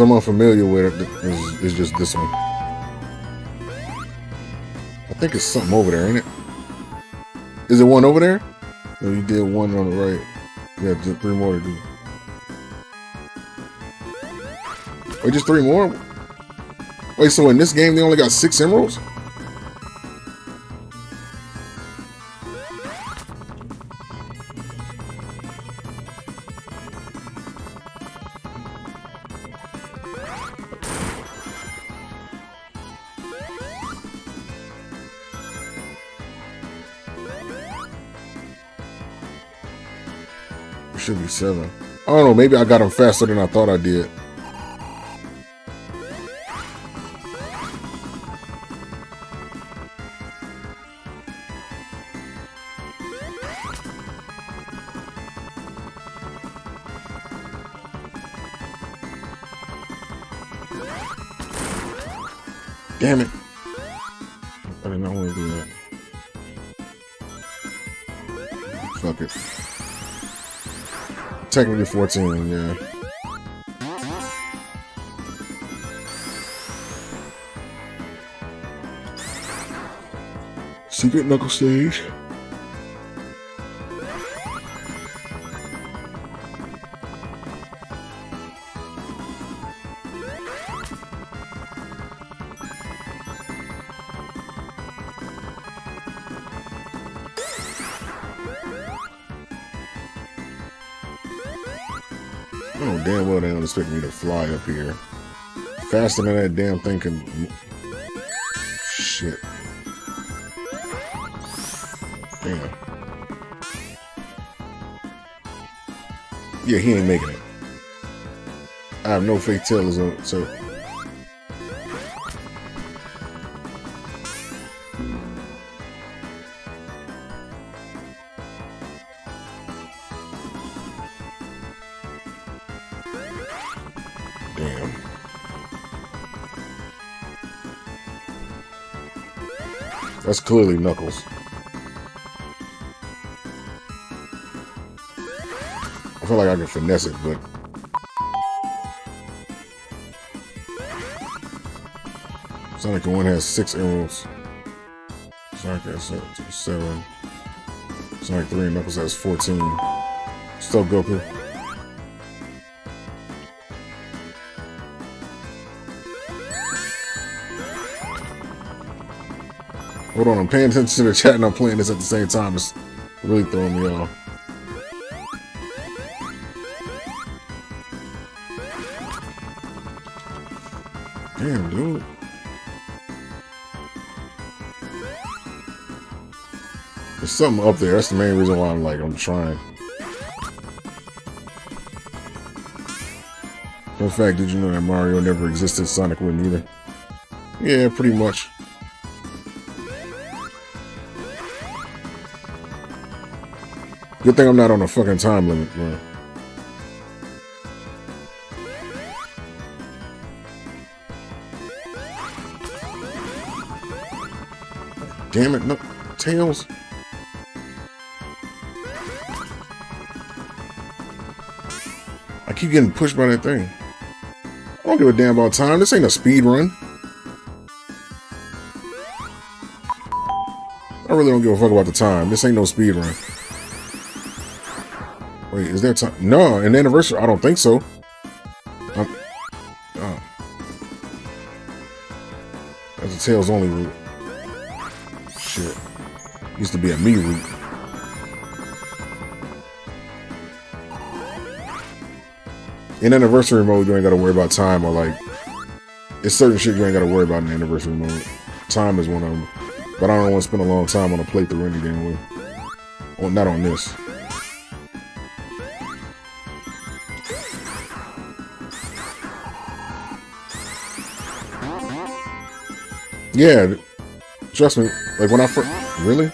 I'm unfamiliar with is, is just this one. I think it's something over there, ain't it? Is it one over there? No, you did one on the right. Yeah, just three more to do. Wait, just three more? Wait, so in this game they only got six emeralds? Seven. I don't know, maybe I got them faster than I thought I did. Technically 14, yeah. Secret Knuckle Stage. Here. Faster than that damn thing can... Shit. Damn. Yeah, he ain't making it. I have no fake tails on so... clearly Knuckles. I feel like I can finesse it, but... Sonic 1 has six emeralds. Sonic has seven. Sonic 3 and Knuckles has 14. Still Goku. Hold on, I'm paying attention to the chat and I'm playing this at the same time. It's really throwing me off. Damn, dude. There's something up there. That's the main reason why I'm like, I'm trying. In fact, did you know that Mario never existed, Sonic wouldn't either? Yeah, pretty much. Good thing I'm not on a fucking time limit, bro. Damn it, no, Tails. I keep getting pushed by that thing. I don't give a damn about time. This ain't a speed run. I really don't give a fuck about the time. This ain't no speed run. Wait, is there time? No, an anniversary? I don't think so. I'm, oh. That's a Tails only route. Shit. Used to be a me route. In anniversary mode, you ain't gotta worry about time or like it's certain shit you ain't gotta worry about in anniversary mode. Time is one of them. But I don't want to spend a long time on a playthrough any damn way. Well, not on this. Yeah, trust me. Like when I first, really,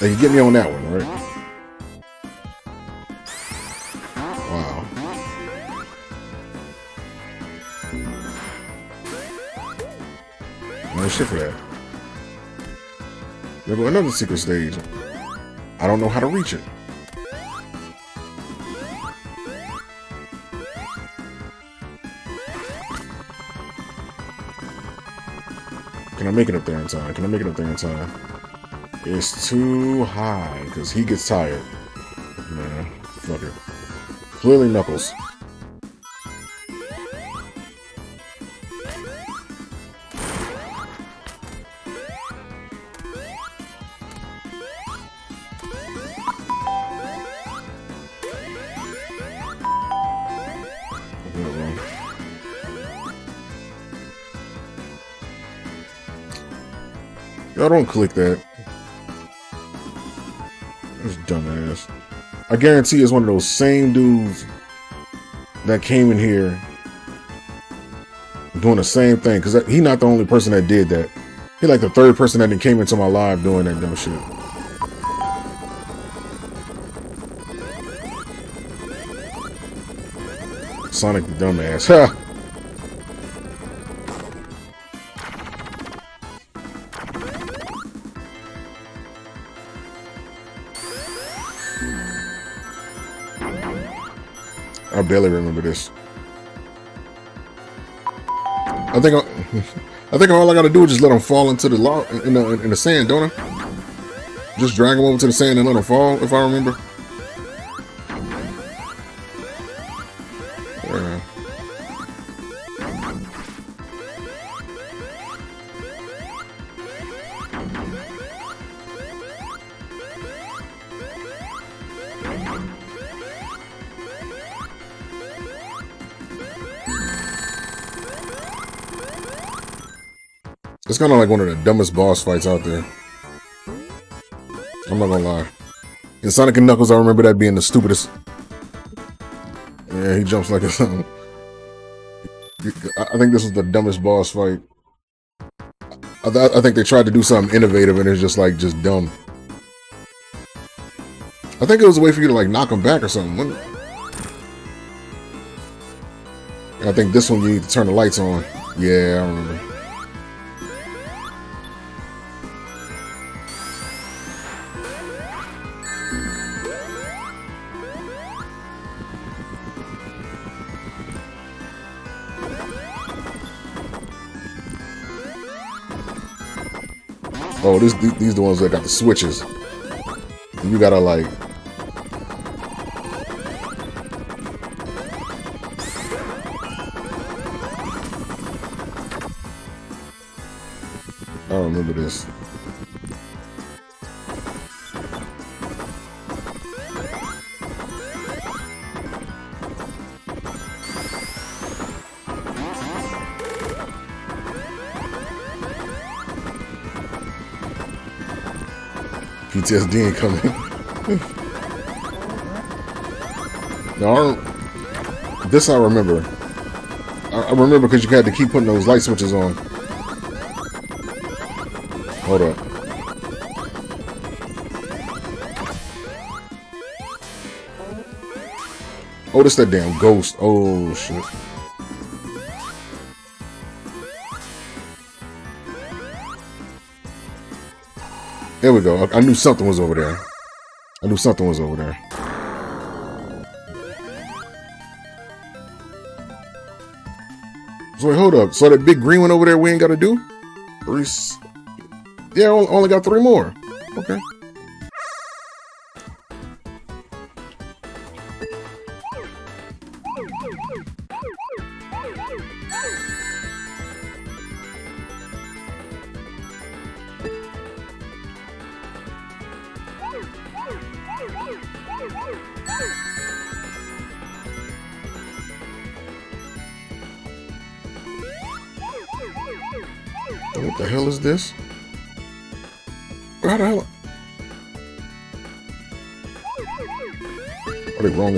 like you get me on that one, right? Wow. No shit for that. There go another secret stage. I don't know how to reach it. I make it up there in time? Can I make it up there in time? It's too high, because he gets tired. Man, fuck it. Clearly Knuckles. Y'all don't click that. This dumbass. I guarantee it's one of those same dudes that came in here doing the same thing. Because he not the only person that did that. He like the third person that came into my live doing that dumb shit. Sonic the dumbass. Ha! Barely remember this. I think I, I think all I gotta do is just let them fall into the log in the in the sand, don't I? Just drag them over to the sand and let them fall, if I remember. Kind of like one of the dumbest boss fights out there. I'm not gonna lie. In Sonic and Knuckles, I remember that being the stupidest. Yeah, he jumps like a something. I think this was the dumbest boss fight. I, th I think they tried to do something innovative and it's just like just dumb. I think it was a way for you to like knock him back or something. I think this one you need to turn the lights on. Yeah, I remember. This these the ones that got the switches. You gotta like I don't remember this. PTSD ain't coming. no, this I remember. I, I remember because you had to keep putting those light switches on. Hold up. Oh, this that damn ghost. Oh, shit. There we go. I, knew something was over there. I knew something was over there. So wait, hold up. So that big green one over there we ain't got to do? Reese. Yeah, only got three more. Okay.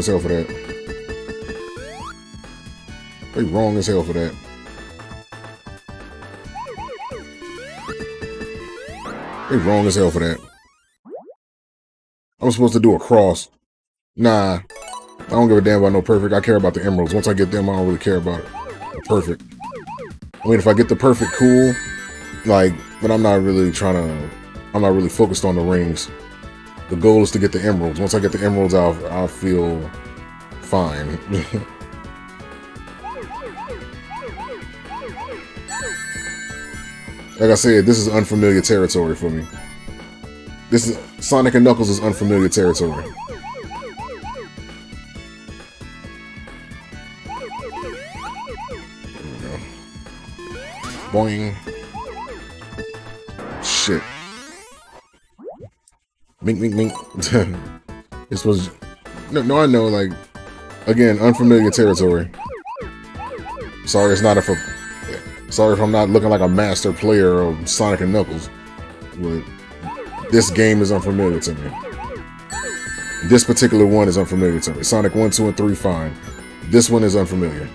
As hell for that? They wrong as hell for that. They wrong as hell for that. I'm supposed to do a cross. Nah. I don't give a damn about no perfect. I care about the emeralds. Once I get them, I don't really care about it. Perfect. I mean, if I get the perfect, cool. Like, but I'm not really trying to, I'm not really focused on the rings. The goal is to get the emeralds. Once I get the emeralds out, I'll feel fine. like I said, this is unfamiliar territory for me. This is Sonic and Knuckles is unfamiliar territory. Boing. Shit. Mink, mink, mink. this was... No, no, I know, like... Again, unfamiliar territory. Sorry, it's not if a... Sorry if I'm not looking like a master player of Sonic and Knuckles. But this game is unfamiliar to me. This particular one is unfamiliar to me. Sonic 1, 2, and 3, fine. This one is unfamiliar.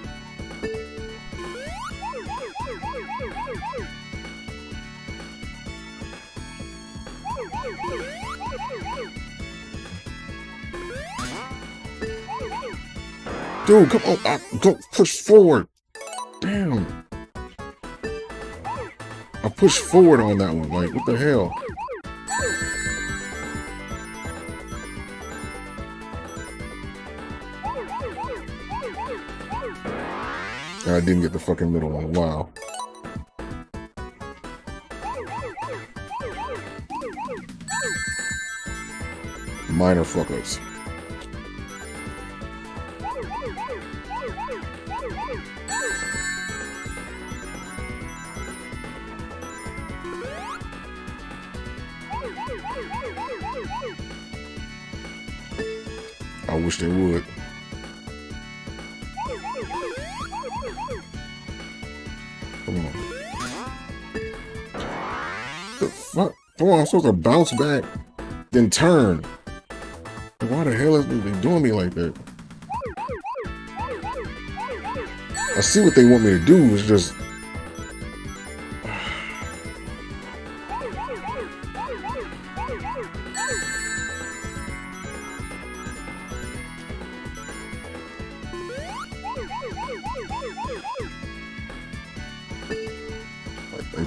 Dude, come on. Uh, I, don't push forward. Damn. I pushed forward on that one. Like, what the hell? I didn't get the fucking middle one. Wow. Minor fuck-ups. I wish they would. Come on. The fuck? Boy, I'm supposed to bounce back, then turn. Why the hell is they doing me like that? I see what they want me to do, it's just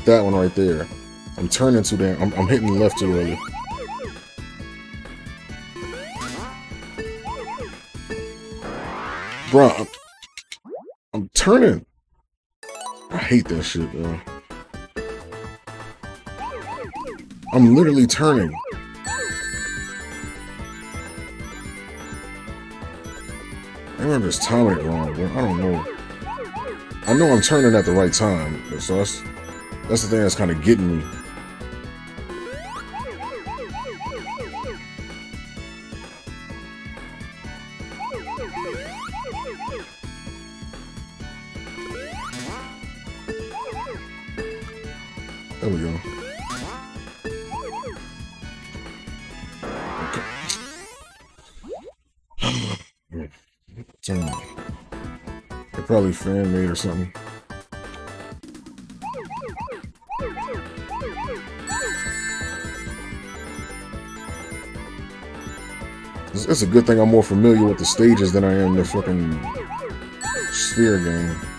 Like that one right there. I'm turning too damn. I'm, I'm hitting left too early. Bruh, I'm, I'm turning. I hate that shit, bro. I'm literally turning. I'm just timing it wrong, I don't know. I know I'm turning at the right time, so that's that's the thing that's kind of getting me. There we go. Okay. Probably fan made or something. It's, it's a good thing I'm more familiar with the stages than I am the fucking sphere game.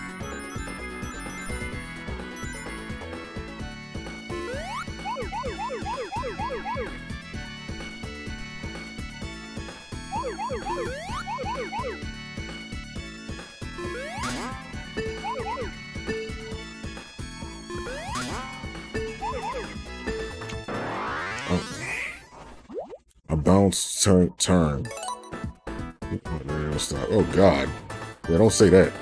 Bounce turn turn. Oh god. Yeah, don't say that.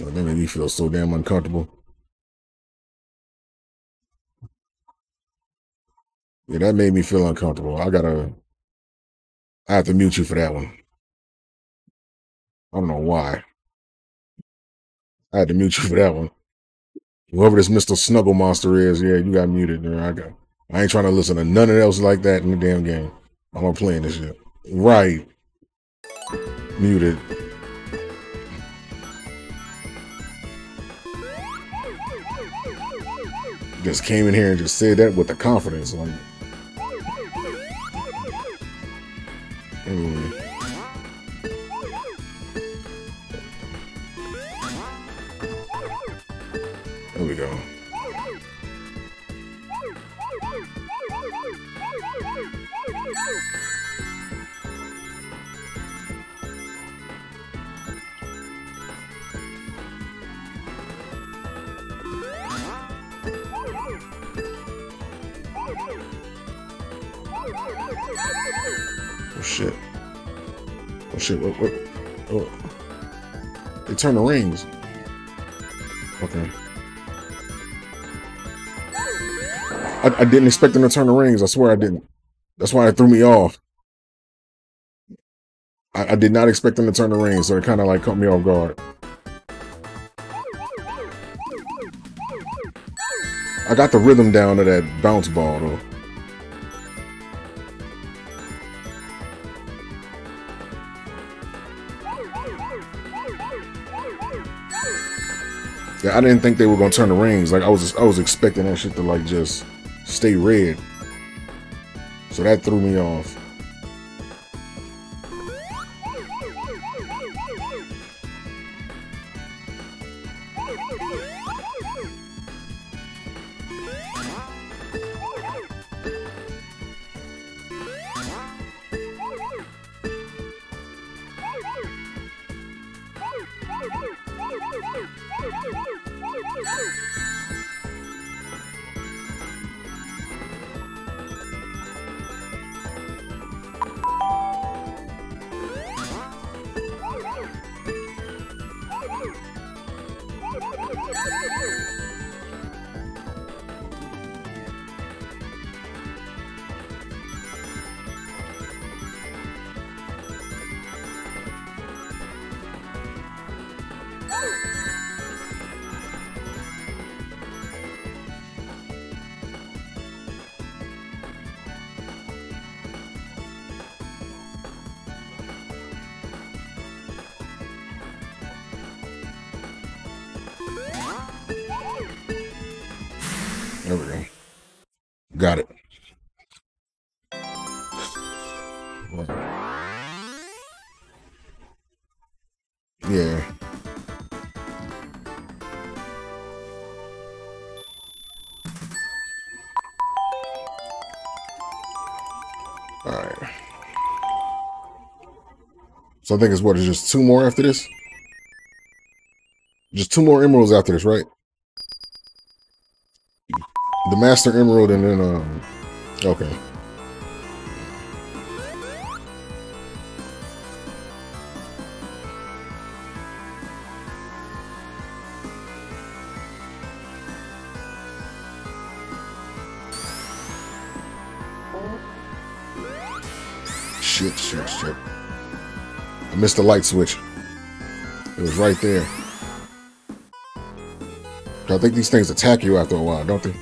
Oh, that made me feel so damn uncomfortable. Yeah, that made me feel uncomfortable. I gotta I have to mute you for that one. I don't know why. I had to mute you for that one. Whoever this Mr. Snuggle Monster is, yeah, you got muted there. I got I ain't trying to listen to none else like that in the damn game. I'm not playing this shit. Right. Muted. Just came in here and just said that with the confidence. Like Anyway. There we go. Oh shit. Oh shit, what, what? Oh. They turn the rings. Okay. I, I didn't expect them to turn the rings. I swear I didn't. That's why it threw me off. I, I did not expect them to turn the rings, so it kind of like caught me off guard. I got the rhythm down of that bounce ball, though. I didn't think they were gonna turn the rings. Like I was, I was expecting that shit to like just stay red. So that threw me off. So I think it's what, is just two more after this. Just two more emeralds after this, right? The Master Emerald and then, um, okay. Shit, shit, shit missed the light switch. It was right there. I think these things attack you after a while, don't they?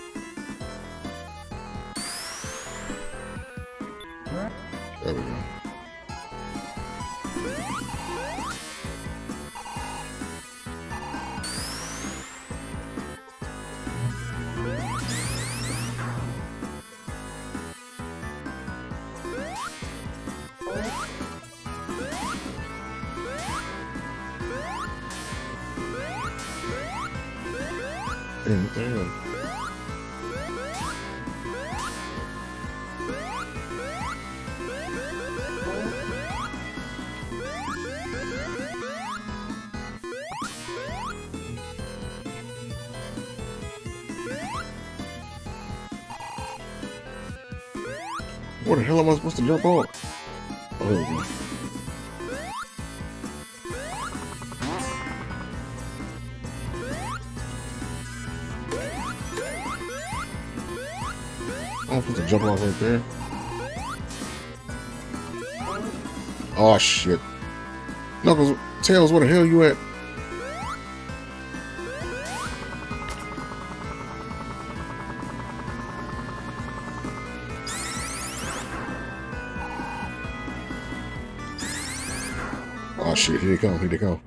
They come, here they come.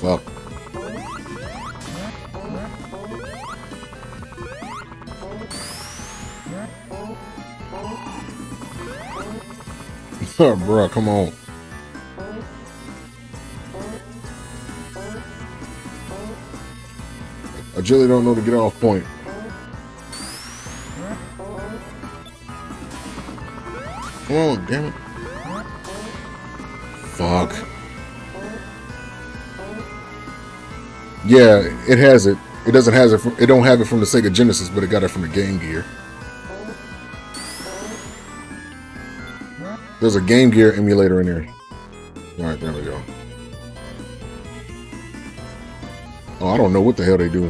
Fuck. Oh, bro, come on. Agility don't know to get off point. Come on, damn it. Yeah, it has it. It doesn't has it. From, it don't have it from the Sega Genesis, but it got it from the Game Gear. There's a Game Gear emulator in there. All right, there we go. Oh, I don't know what the hell they do.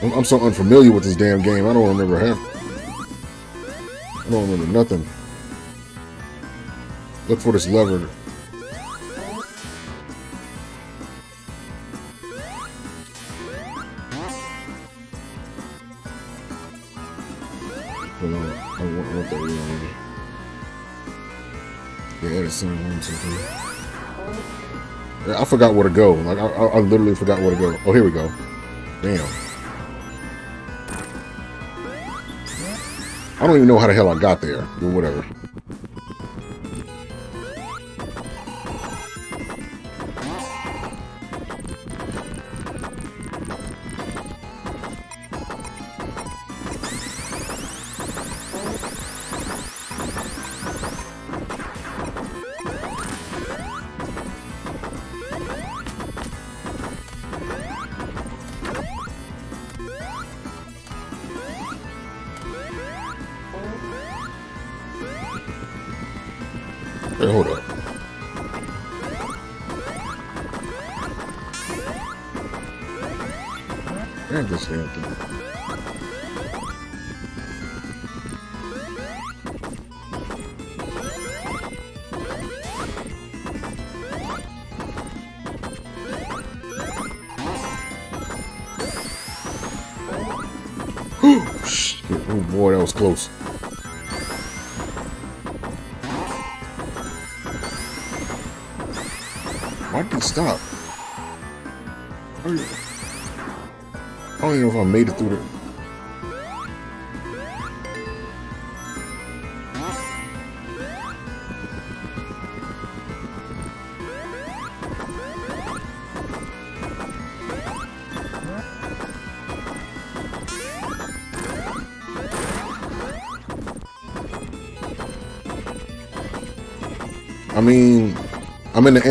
I'm, I'm so unfamiliar with this damn game. I don't remember half. I don't remember nothing. Look for this lever. On. I I want that. Yeah, I forgot where to go. Like I, I, I literally forgot where to go. Oh, here we go. Damn. I don't even know how the hell I got there, but whatever.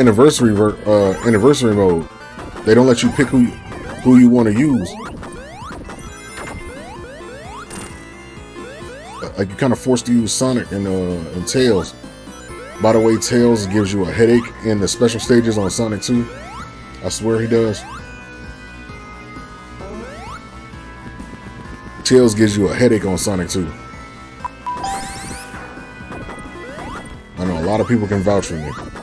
Anniversary ver- uh, anniversary mode. They don't let you pick who you, who you want to use. Like you kind of forced to use Sonic and uh, and Tails. By the way, Tails gives you a headache in the special stages on Sonic 2. I swear he does. Tails gives you a headache on Sonic 2. I know a lot of people can vouch for me.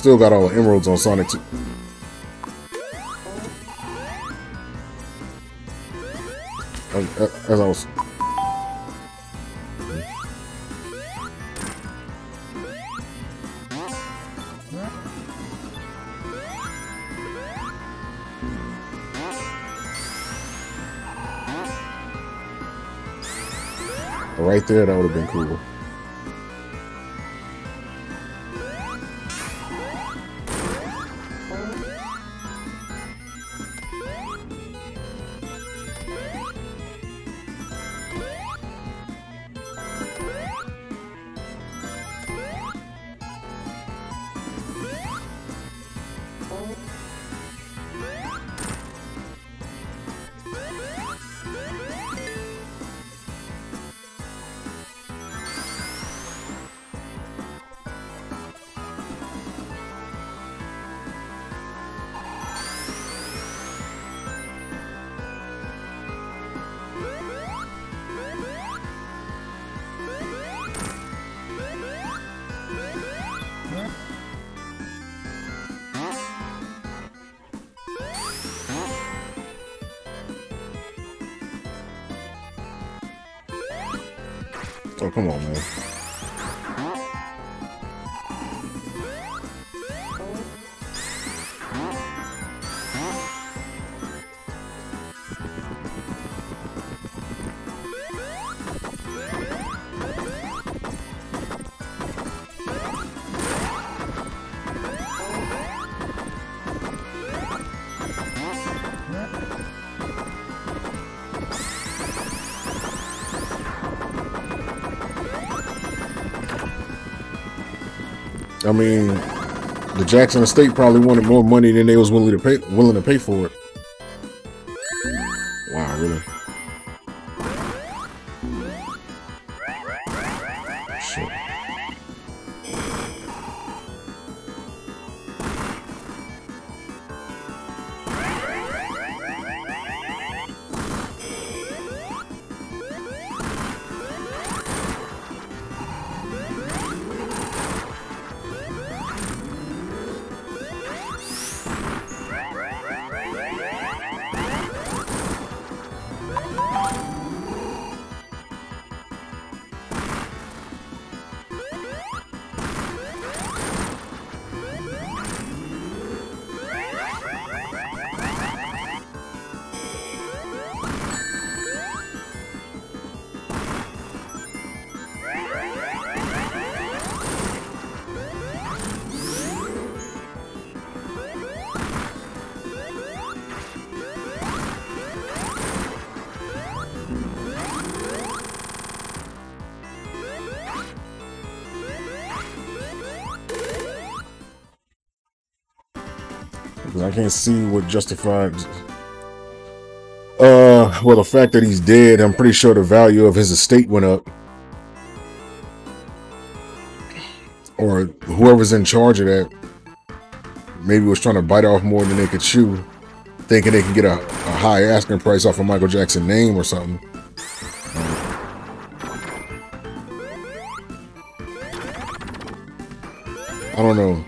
Still got all the emeralds on Sonic 2. As, as I was right there, that would have been cool. I mean, the Jackson estate probably wanted more money than they was willing to pay willing to pay for it. I can't see what justifies. Uh, well, the fact that he's dead, I'm pretty sure the value of his estate went up. Or whoever's in charge of that maybe was trying to bite off more than they could chew, thinking they can get a, a high asking price off of Michael Jackson name or something. I don't know.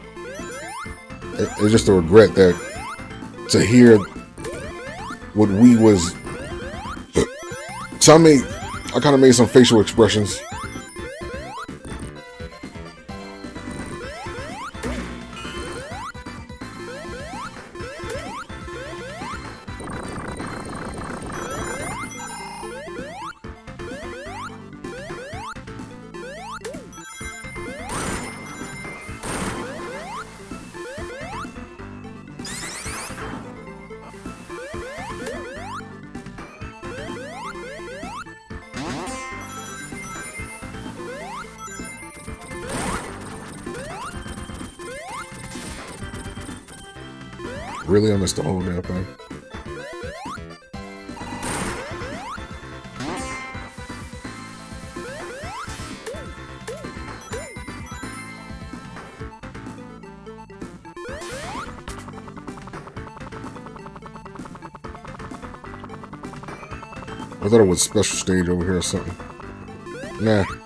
It's just a regret that to hear what we was. Uh, so I made, I kind of made some facial expressions. Missed the whole damn thing. I thought it was special stage over here or something. Nah.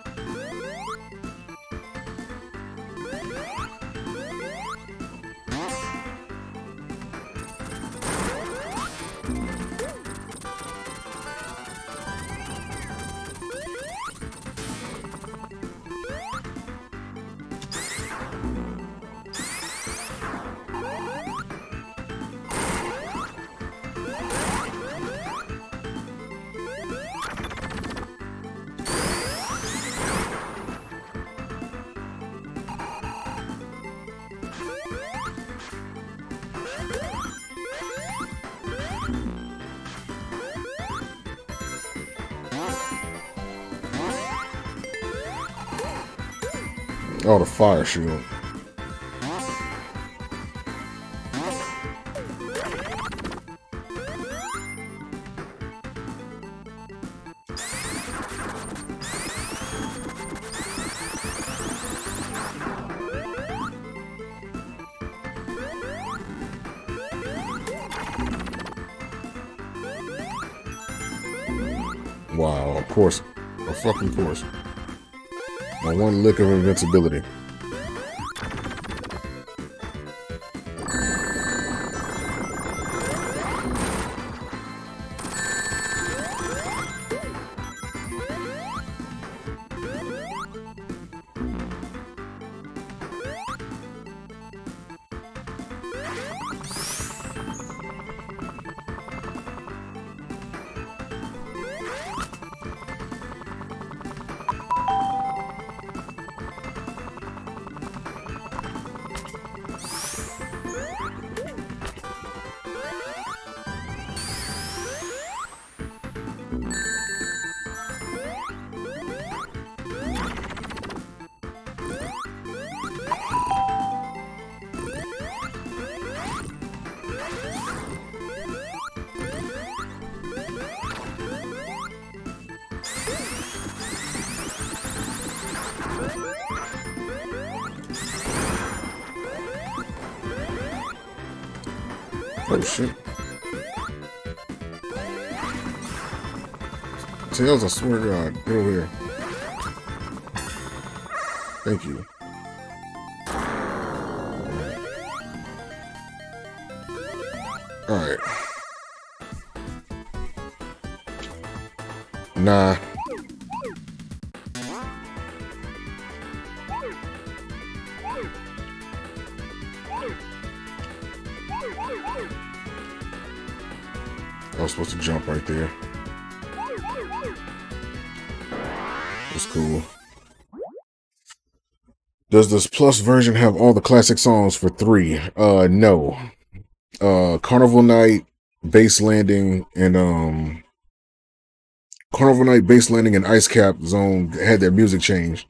Fire shield. Wow, of course. A fucking course. My one lick of invincibility. Tails, I swear to God, get over here. Thank you. Alright. Nah. I was supposed to jump right there. That's cool. Does this plus version have all the classic songs for three? Uh, no. Uh, Carnival Night, Base Landing, and um, Carnival Night, Base Landing, and Ice Cap Zone had their music changed.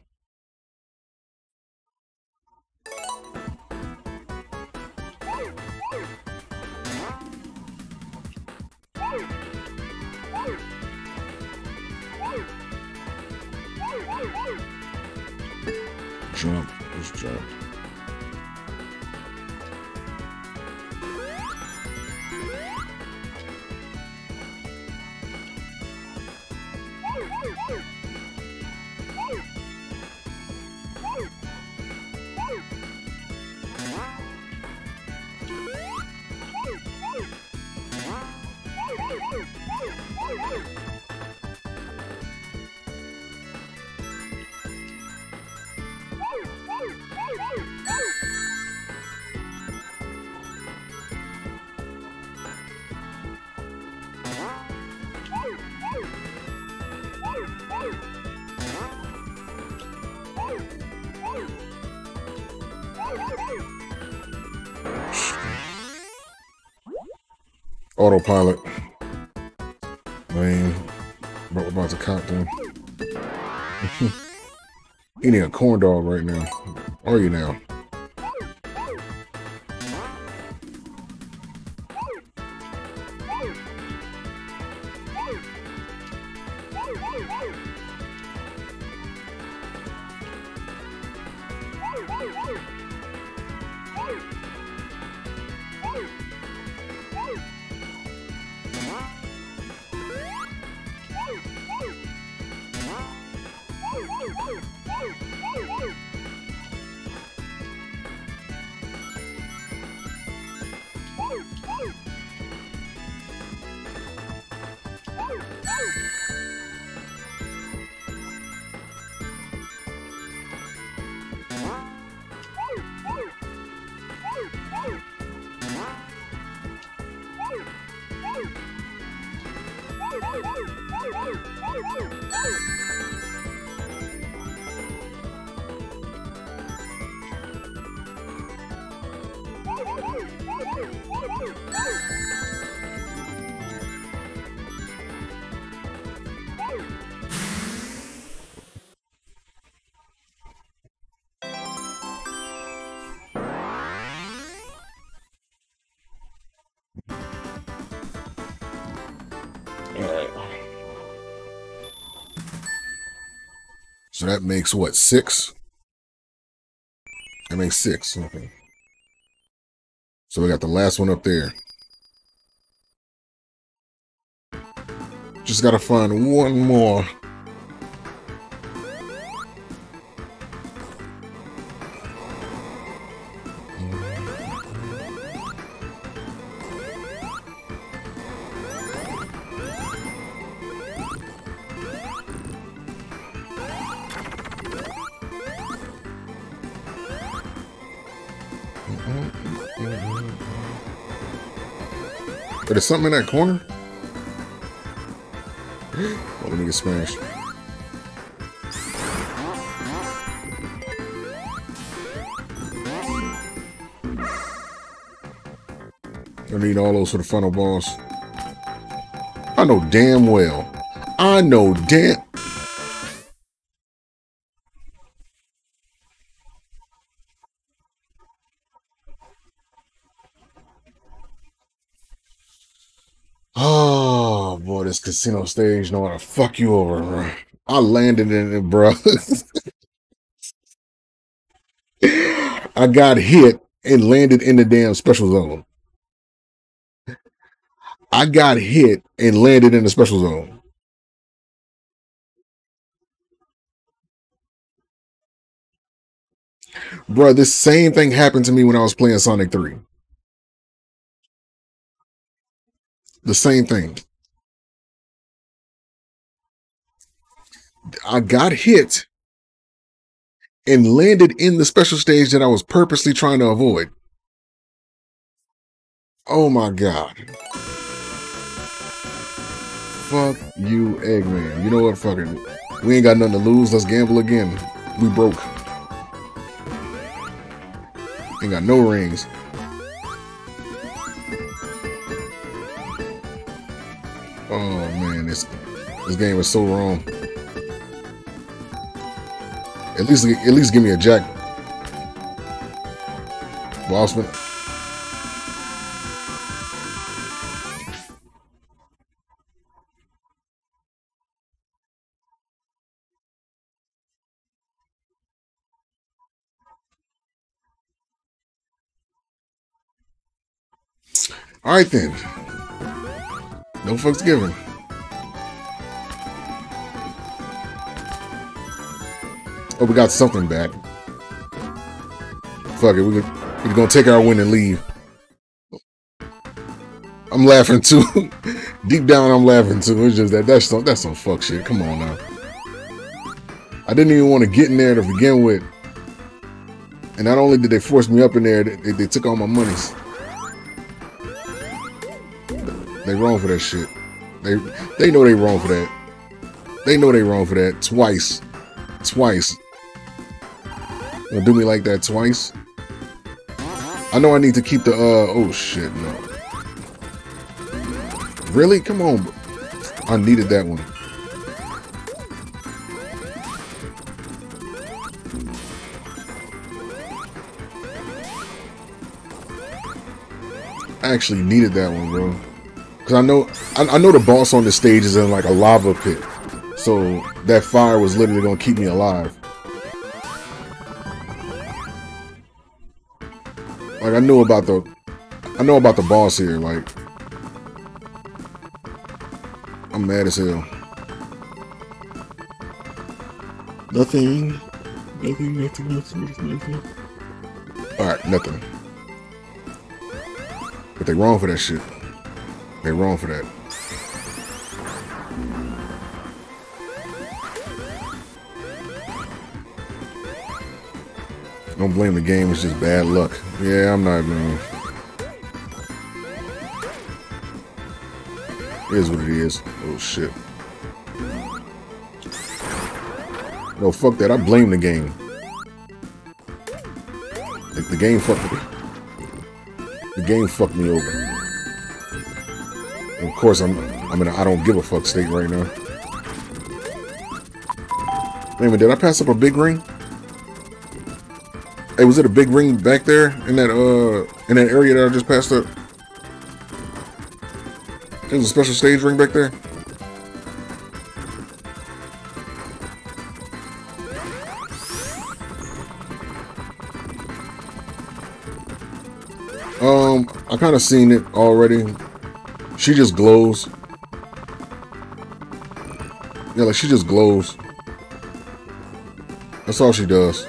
Corn dog right now. Are you now? That makes what, six? That makes six. Okay. So we got the last one up there. Just gotta find one more. There's something in that corner? Oh, let me get smashed. I need all those for the final boss. I know damn well. I know damn... casino stage know how to fuck you over. Bro. I landed in it, bro. I got hit and landed in the damn special zone. I got hit and landed in the special zone. Bro, this same thing happened to me when I was playing Sonic 3. The same thing. I got hit and landed in the special stage that I was purposely trying to avoid. Oh my god. Fuck you, Eggman. You know what? Fucking, we ain't got nothing to lose. Let's gamble again. We broke. Ain't got no rings. Oh man, this this game is so wrong. At least at least give me a jack. Bossman. All right then. No fucks given. Oh, we got something back. Fuck it, we we're gonna take our win and leave. I'm laughing too. Deep down, I'm laughing too. It's just that that's some that's some fuck shit. Come on now. I didn't even want to get in there to begin with, and not only did they force me up in there, they, they took all my monies. They wrong for that shit. They they know they wrong for that. They know they wrong for that twice. Twice. Gonna do me like that twice. I know I need to keep the uh oh shit no. Really? Come on. I needed that one. I actually needed that one, bro. Cause I know I, I know the boss on the stage is in like a lava pit. So that fire was literally gonna keep me alive. Like I knew about the I know about the boss here, like I'm mad as hell. Nothing. Nothing, nothing, nothing, nothing, nothing. Alright, nothing. But they wrong for that shit. They wrong for that. Don't blame the game, it's just bad luck. Yeah, I'm not doing. It is what it is. Oh shit. No, fuck that. I blame the game. The, the game fucked me. The game fucked me over. Of course, I'm I'm in don't give a fuck state right now. Wait a minute, did I pass up a big ring? Hey, was it a big ring back there in that uh in that area that I just passed up? There's a special stage ring back there. Um, I kind of seen it already. She just glows. Yeah, like she just glows. That's all she does.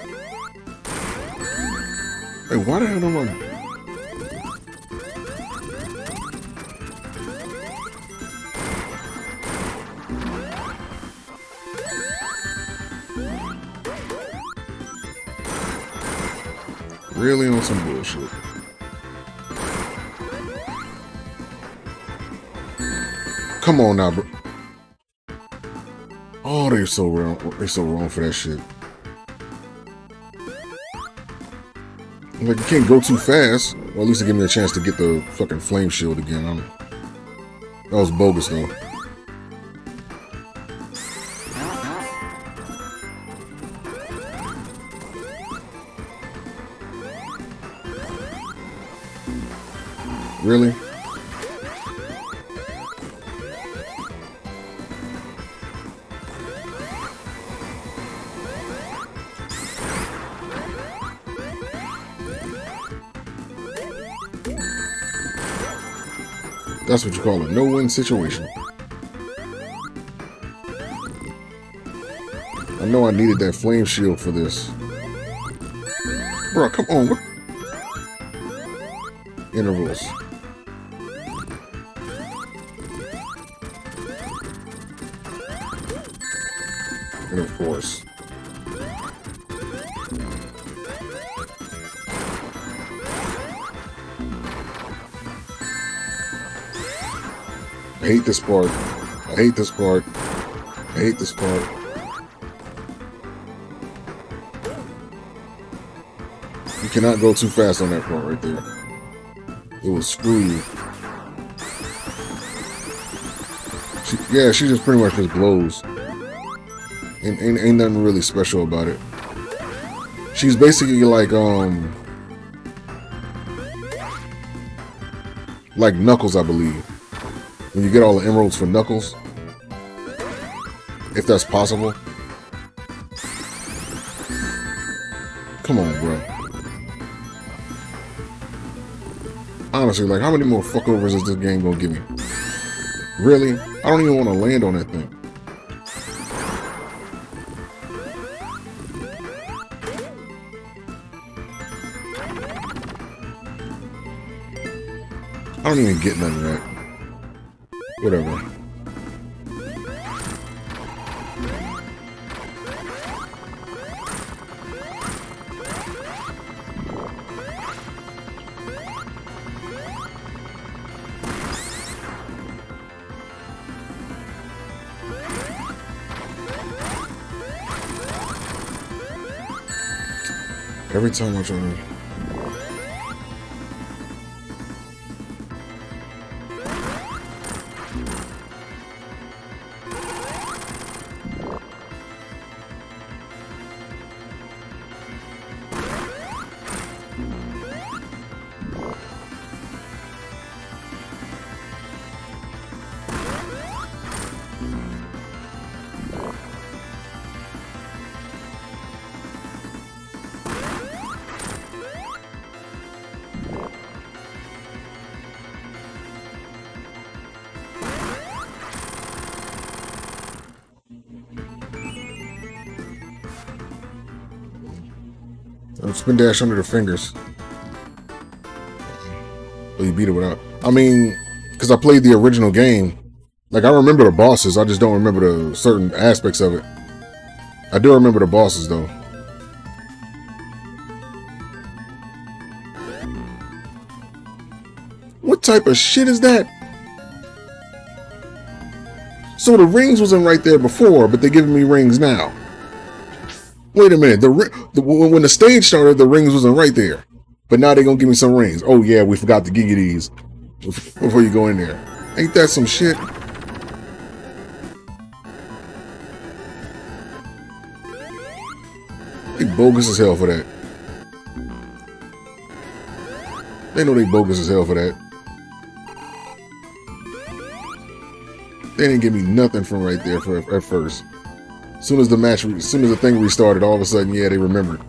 Hey, why the hell I... Really on some bullshit. Come on now, bro. Oh, they're so wrong. They're so wrong for that shit. Like, you can't go too fast. Well, at least it gave me a chance to get the fucking flame shield again. I'm, that was bogus, though. Really? That's what you call a no-win situation. I know I needed that flame shield for this. Bro, come on. Intervals. This part. I hate this part. I hate this part. You cannot go too fast on that part right there. It will screw you. She, yeah, she just pretty much just blows. Ain't, ain't, ain't nothing really special about it. She's basically like, um... Like Knuckles, I believe. When you get all the emeralds for Knuckles. If that's possible. Come on, bro. Honestly, like, how many more fuckovers is this game gonna give me? Really? I don't even want to land on that thing. I don't even get of that. Whatever. Every time I try Spin dash under the fingers. Oh, you beat it without. I mean, because I played the original game. Like, I remember the bosses. I just don't remember the certain aspects of it. I do remember the bosses, though. What type of shit is that? So the rings wasn't right there before, but they're giving me rings now. Wait a minute. The, the when the stage started, the rings wasn't right there, but now they're gonna give me some rings. Oh yeah, we forgot to give you these before you go in there. Ain't that some shit? They bogus as hell for that. They know they bogus as hell for that. They didn't give me nothing from right there for at first soon as the match, as soon as the thing restarted, all of a sudden, yeah, they remembered.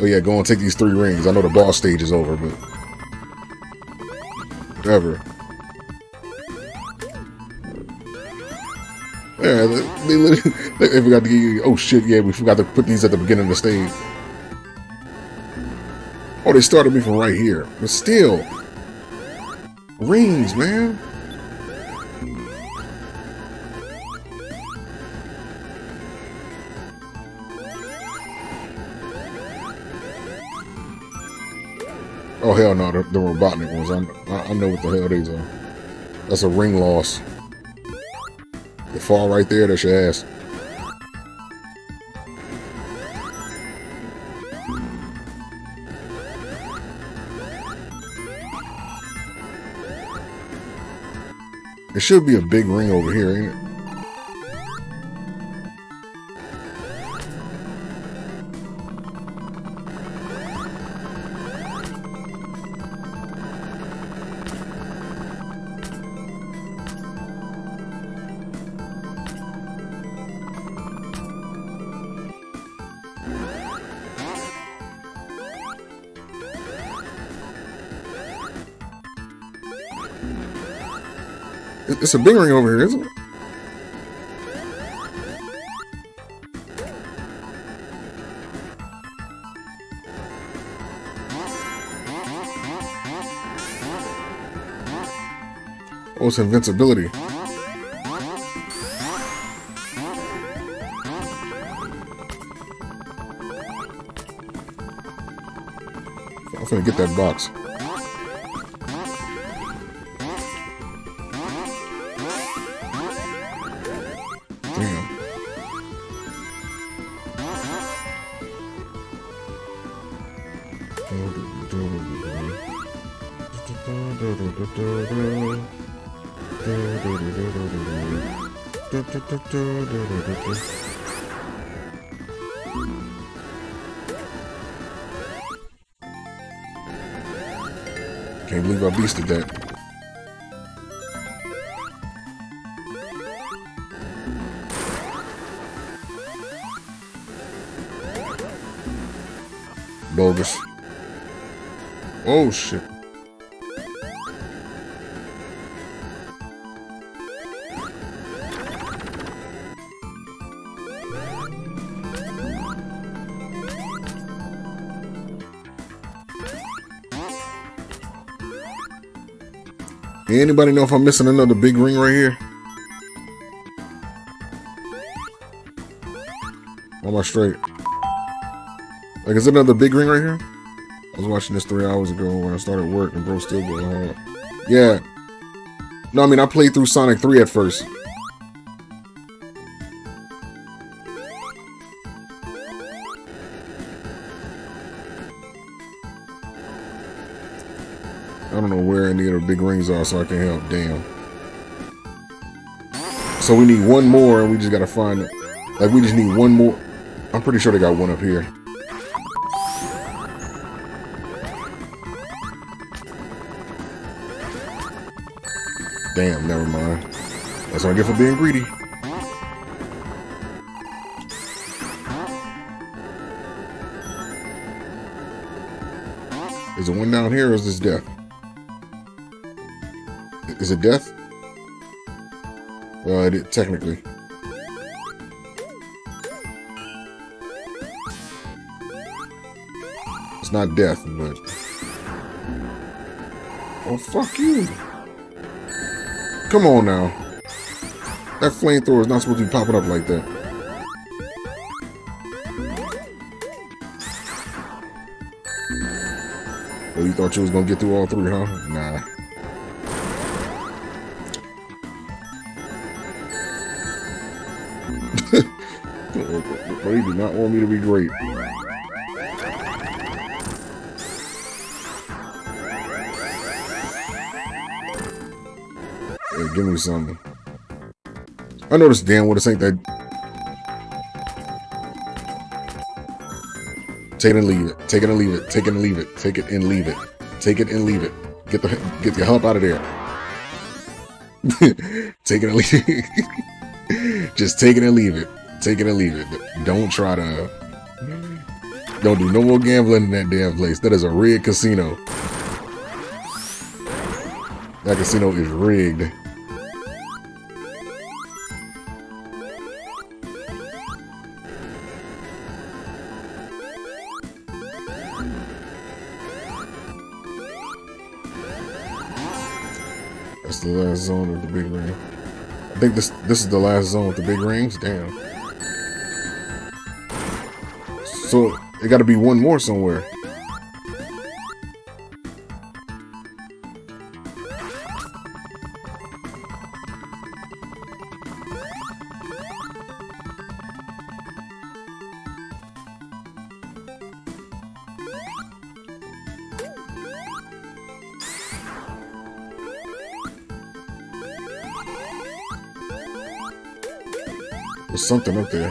Oh yeah, go and take these three rings. I know the boss stage is over, but whatever. Yeah, they, they forgot to give you. Oh shit! Yeah, we forgot to put these at the beginning of the stage. Oh, they started me from right here, but still, rings, man. The, Robotnik ones. I, I know what the hell these are. That's a ring loss. The fall right there, that's your ass. There should be a big ring over here, ain't it? It's a big ring over here, isn't it? Oh, it's invincibility. I'm gonna get that box. Beasted that. Bogus. Oh shit. Anybody know if I'm missing another big ring right here? Am I straight? Like, is it another big ring right here? I was watching this three hours ago when I started work and bro still going hard. Yeah. No, I mean, I played through Sonic 3 at first. Are, so I can help. Damn. So we need one more, and we just gotta find it. Like, we just need one more. I'm pretty sure they got one up here. Damn, never mind. That's what I get for being greedy. Is it one down here or is this death? Is it death? Well, it, technically. It's not death, but... Oh, fuck you. Come on now. That flamethrower is not supposed to be popping up like that. Oh, you thought you was gonna get through all three, huh? Nah. Not want me to be great. Give me something. I know this damn well this ain't that. Take it and leave it. Take it and leave it. Take it and leave it. Take it and leave it. Take it and leave it. Get the get your hump out of there. take it and leave it. Just take it and leave it. Take it and leave it. Don't try to. Don't do no more gambling in that damn place. That is a rigged casino. That casino is rigged. That's the last zone of the big ring. I think this this is the last zone with the big rings. Damn. So it got to be one more somewhere. There's something up there.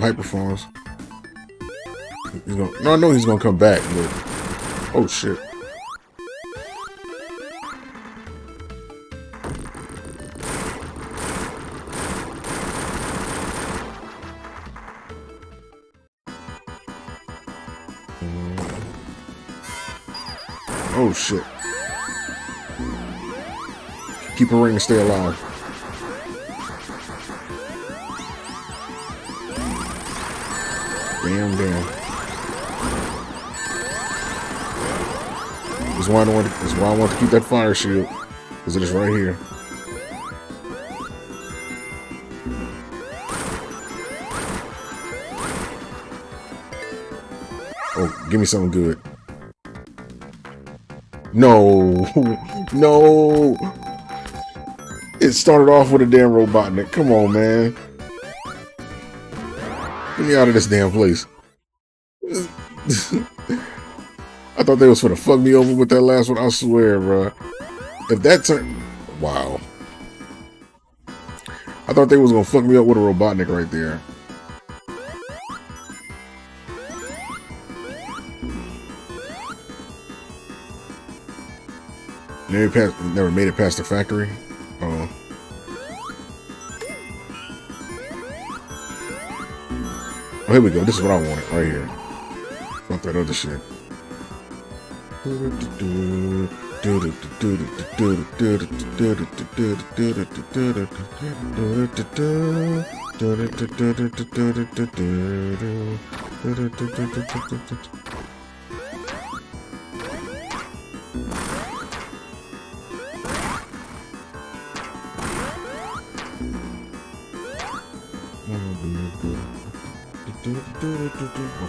Have hyper forms. He's gonna, no, I know he's gonna come back, but oh shit. Oh shit. Keep a ring and stay alive. Damn, damn. That's why I want to, that's why I want to keep that fire shield. Because it is right here. Oh, give me something good. No, no. It started off with a damn Robotnik. Come on, man. Get me out of this damn place. Thought they was gonna fuck me over with that last one. I swear, bro. If that turn, wow. I thought they was gonna fuck me up with a Robotnik right there. Never, passed, never made it past the factory. Oh. Oh, here we go. This is what I wanted right here. Fuck that other shit. My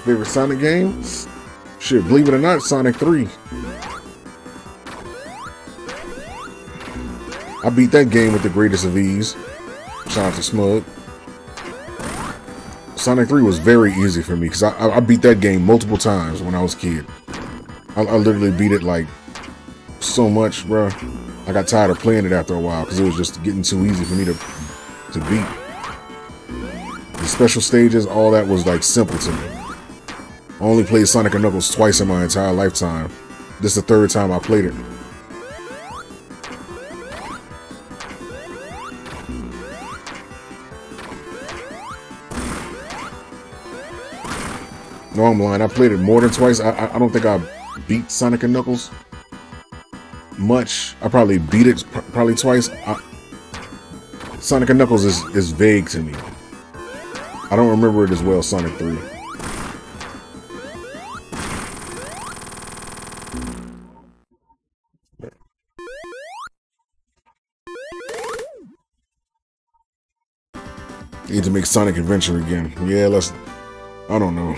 favorite Sonic game? Shit, believe it or not, Sonic 3. I beat that game with the greatest of ease. Shout out to Smug. Sonic 3 was very easy for me because I, I, beat that game multiple times when I was a kid. I, I literally beat it like so much, bro. I got tired of playing it after a while because it was just getting too easy for me to to beat. The special stages, all that was like simple to me. I only played Sonic and Knuckles twice in my entire lifetime. This is the third time I played it. No, I'm lying. I played it more than twice. I, I, I don't think I beat Sonic and Knuckles much. I probably beat it pr probably twice. I, Sonic and Knuckles is, is vague to me. I don't remember it as well, Sonic 3. Need to make Sonic Adventure again. Yeah, let's... I don't know.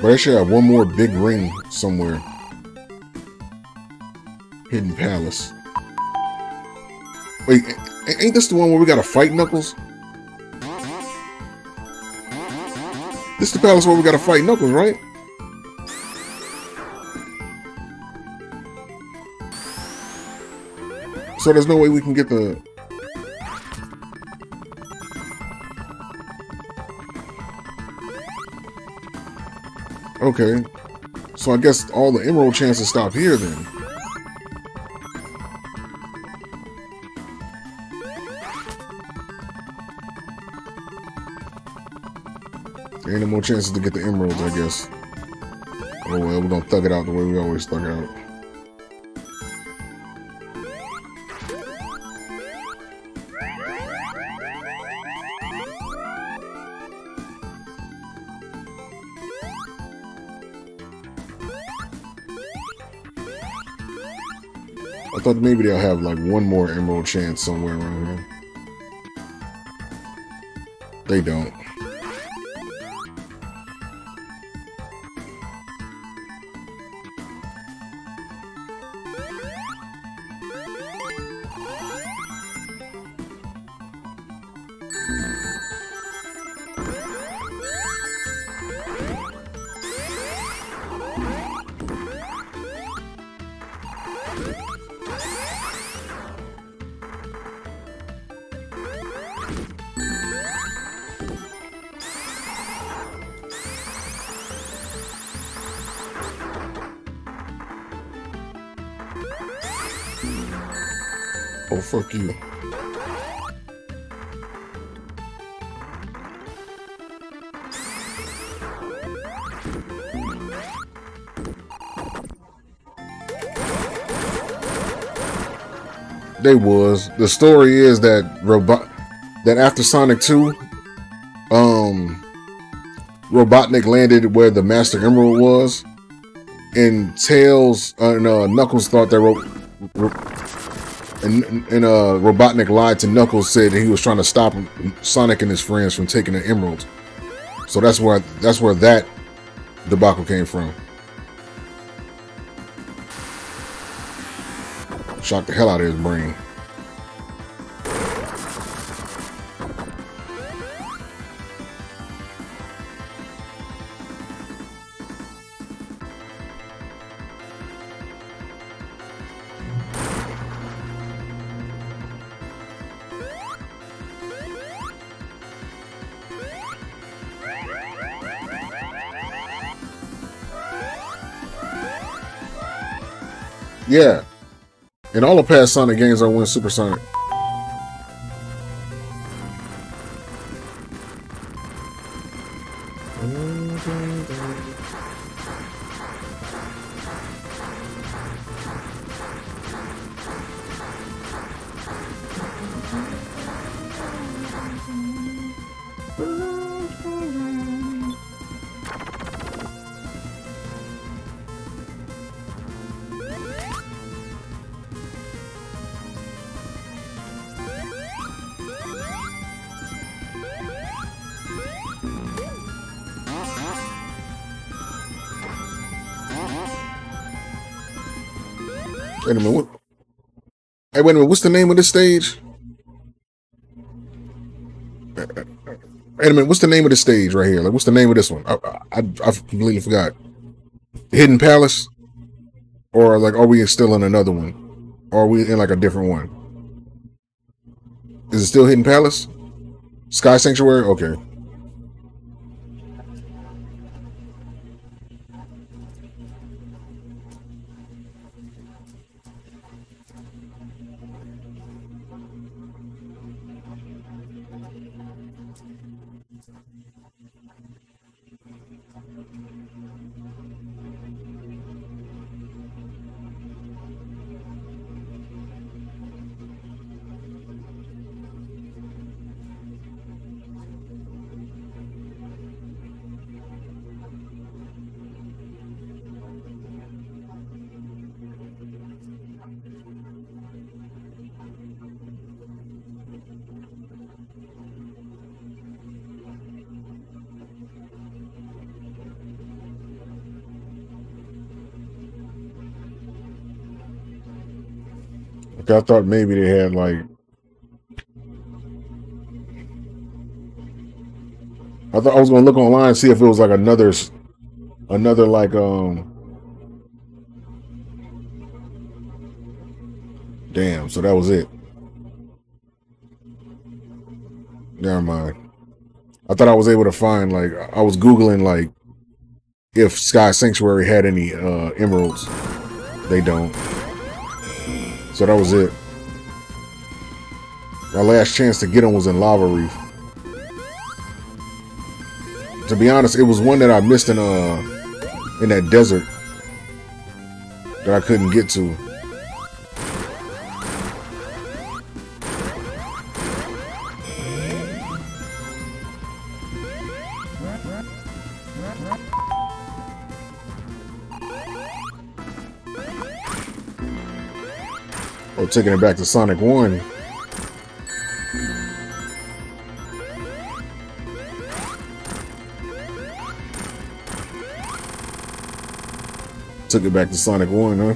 But I should have one more big ring somewhere. Hidden Palace. Wait, ain't this the one where we gotta fight Knuckles? This the palace where we gotta fight Knuckles, right? So there's no way we can get the... Okay. So I guess all the emerald chances stop here then. No more chances to get the emeralds, I guess. Oh well, we're gonna thug it out the way we always thug it out. I thought maybe they'll have like one more emerald chance somewhere around here. They don't. They was. The story is that robot that after Sonic 2, um Robotnik landed where the Master Emerald was. And Tails uh, and uh, Knuckles thought that Ro and, and uh, Robotnik lied to Knuckles, said he was trying to stop Sonic and his friends from taking the emerald. So that's where that's where that debacle came from. Shocked the hell out of his brain. Yeah. In all the past Sonic games, win Super wait a minute. What's the name of this stage? Wait a minute. What's the name of the stage right here? Like, what's the name of this one? I, I, I completely forgot. Hidden Palace? Or, like, are we still in another one? Or are we in, like, a different one? Is it still Hidden Palace? Sky Sanctuary? Okay. I thought maybe they had like I thought I was gonna look online and see if it was like another another like um Damn, so that was it. Never mind. I thought I was able to find like I was googling like if Sky Sanctuary had any uh emeralds. They don't. So that was it. My last chance to get him was in Lava Reef. To be honest, it was one that I missed in uh in that desert that I couldn't get to. Taking it back to Sonic 1. Took it back to Sonic 1, huh?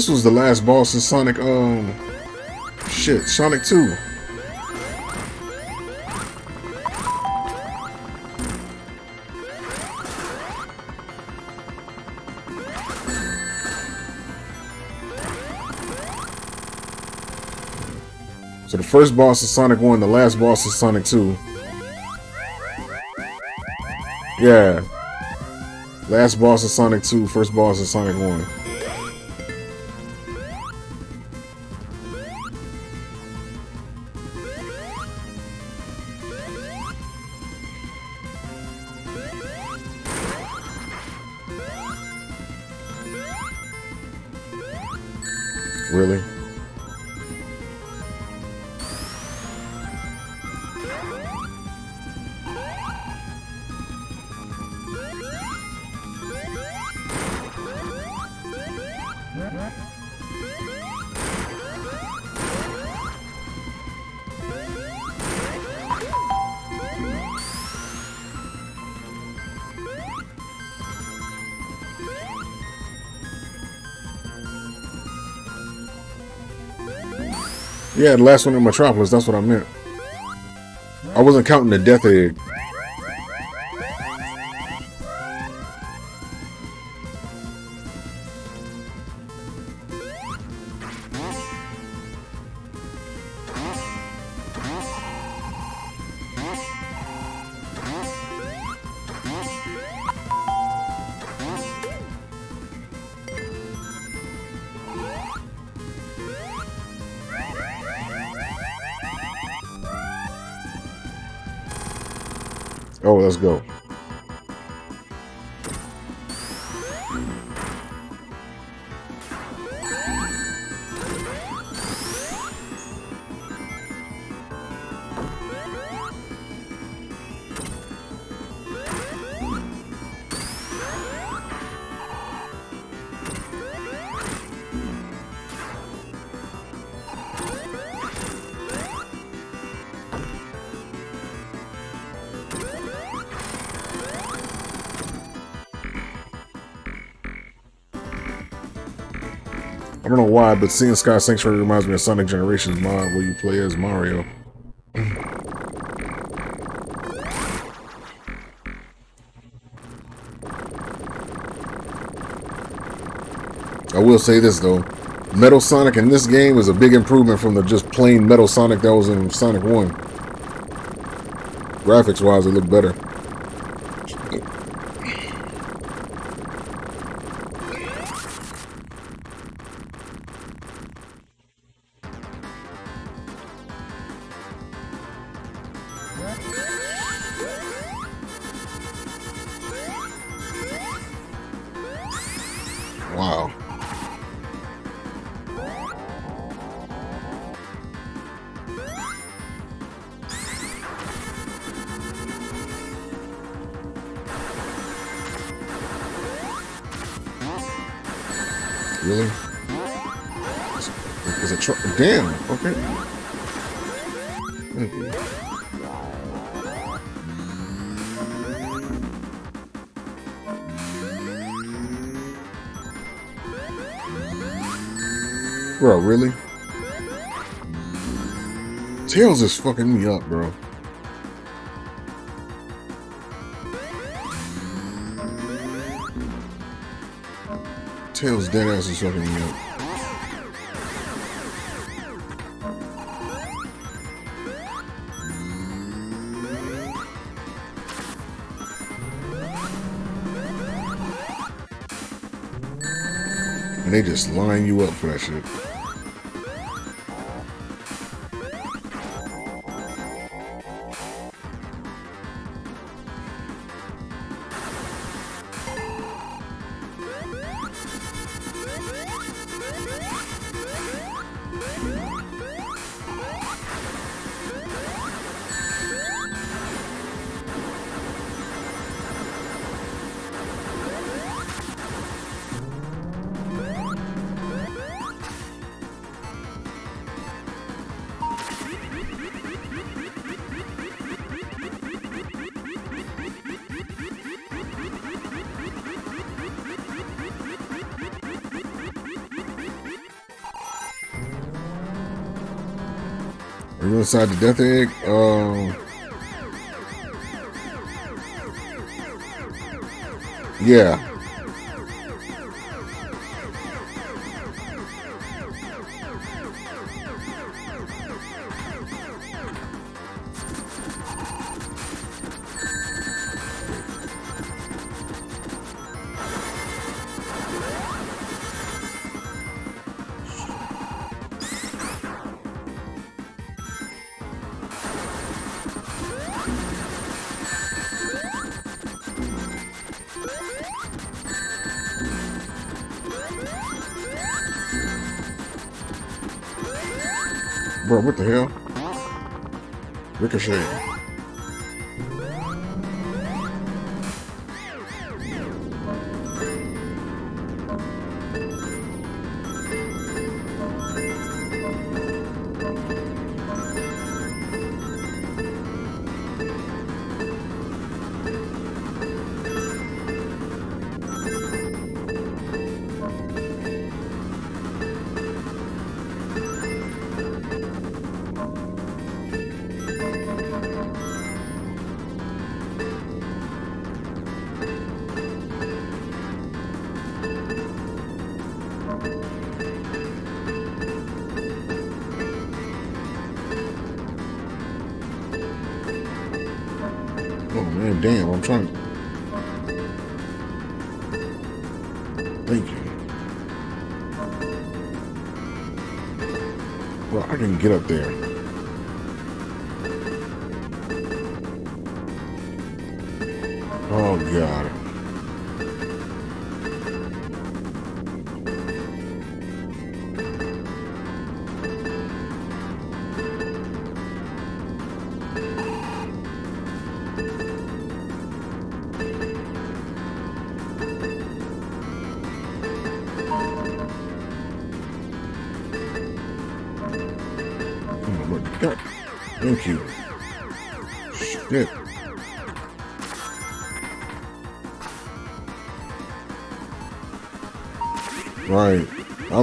This was the last boss in Sonic, um, shit, Sonic 2. So the first boss is Sonic 1, the last boss is Sonic 2. Yeah. Last boss is Sonic 2, first boss is Sonic 1. Yeah, the last one in Metropolis, that's what I meant. I wasn't counting the death egg. Let's go. Why, but seeing Sky Sanctuary reminds me of Sonic Generations mod where you play as Mario. I will say this though, Metal Sonic in this game is a big improvement from the just plain Metal Sonic that was in Sonic 1. Graphics wise, it looked better. Truck? Damn. Okay. Bro, really? Tails is fucking me up, bro. Tails dead ass is fucking me up. They just line you up for that shit. Inside the death egg? Um. Yeah. Ricochet. Oh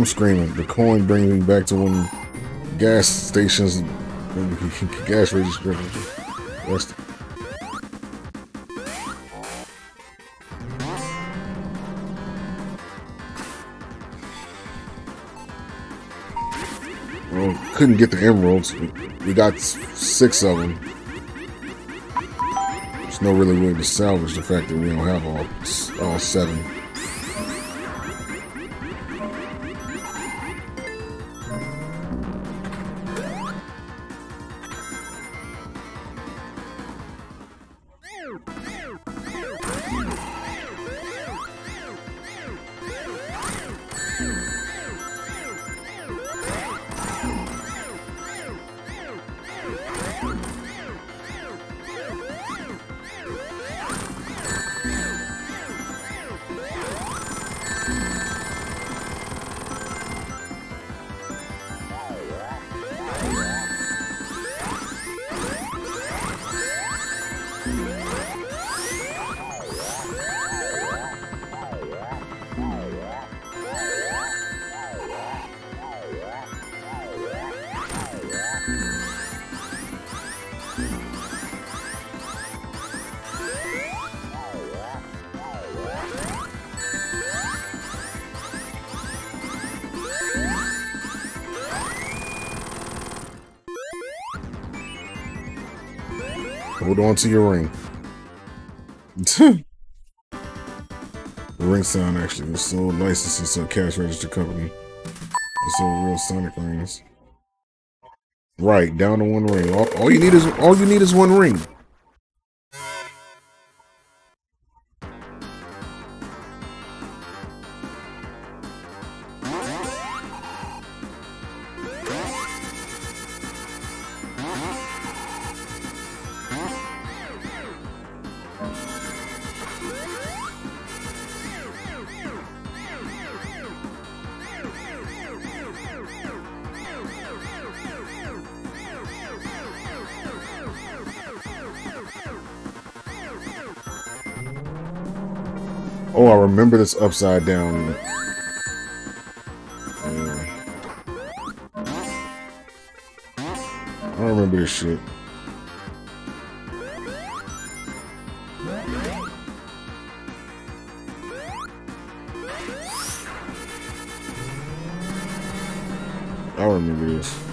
screaming. The coin brings me back to when gas stations, gas registers. That's Well, couldn't get the emeralds. We- got six of them. There's no really way to salvage the fact that we don't have all all seven. Hold on to your ring. the ring sound actually was sold licensed to a cash register company. It sold real Sonic rings. Right, down to one ring. All, all you need is all you need is one ring. Remember this upside down. Yeah. I remember this shit. I remember this.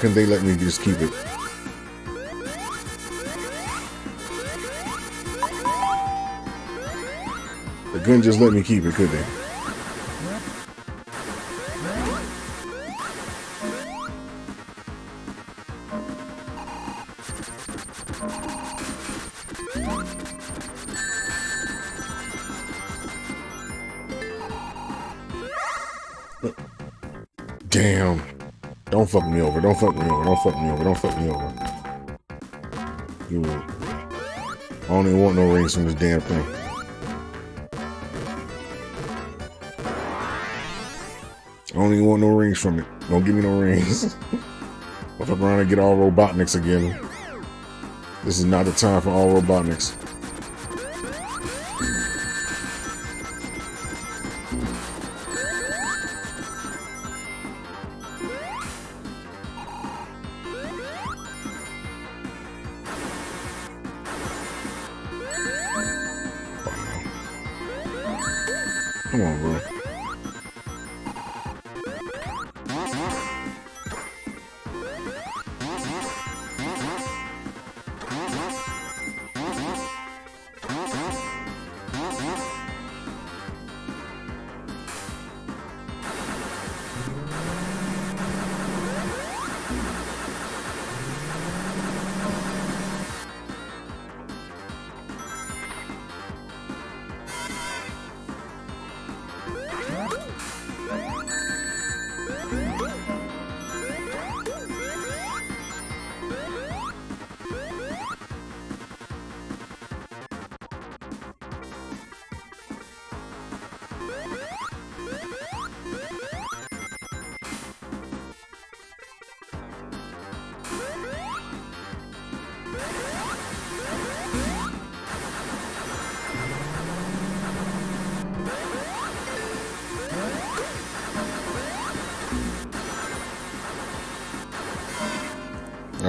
Can't they let me just keep it? They couldn't just let me keep it, could they? Over. Don't fuck me over. Don't fuck me over. Don't fuck me over. You I don't even want no rings from this damn thing. I don't even want no rings from it. Don't give me no rings. I'll fuck around and get all Robotniks again. This is not the time for all Robotniks.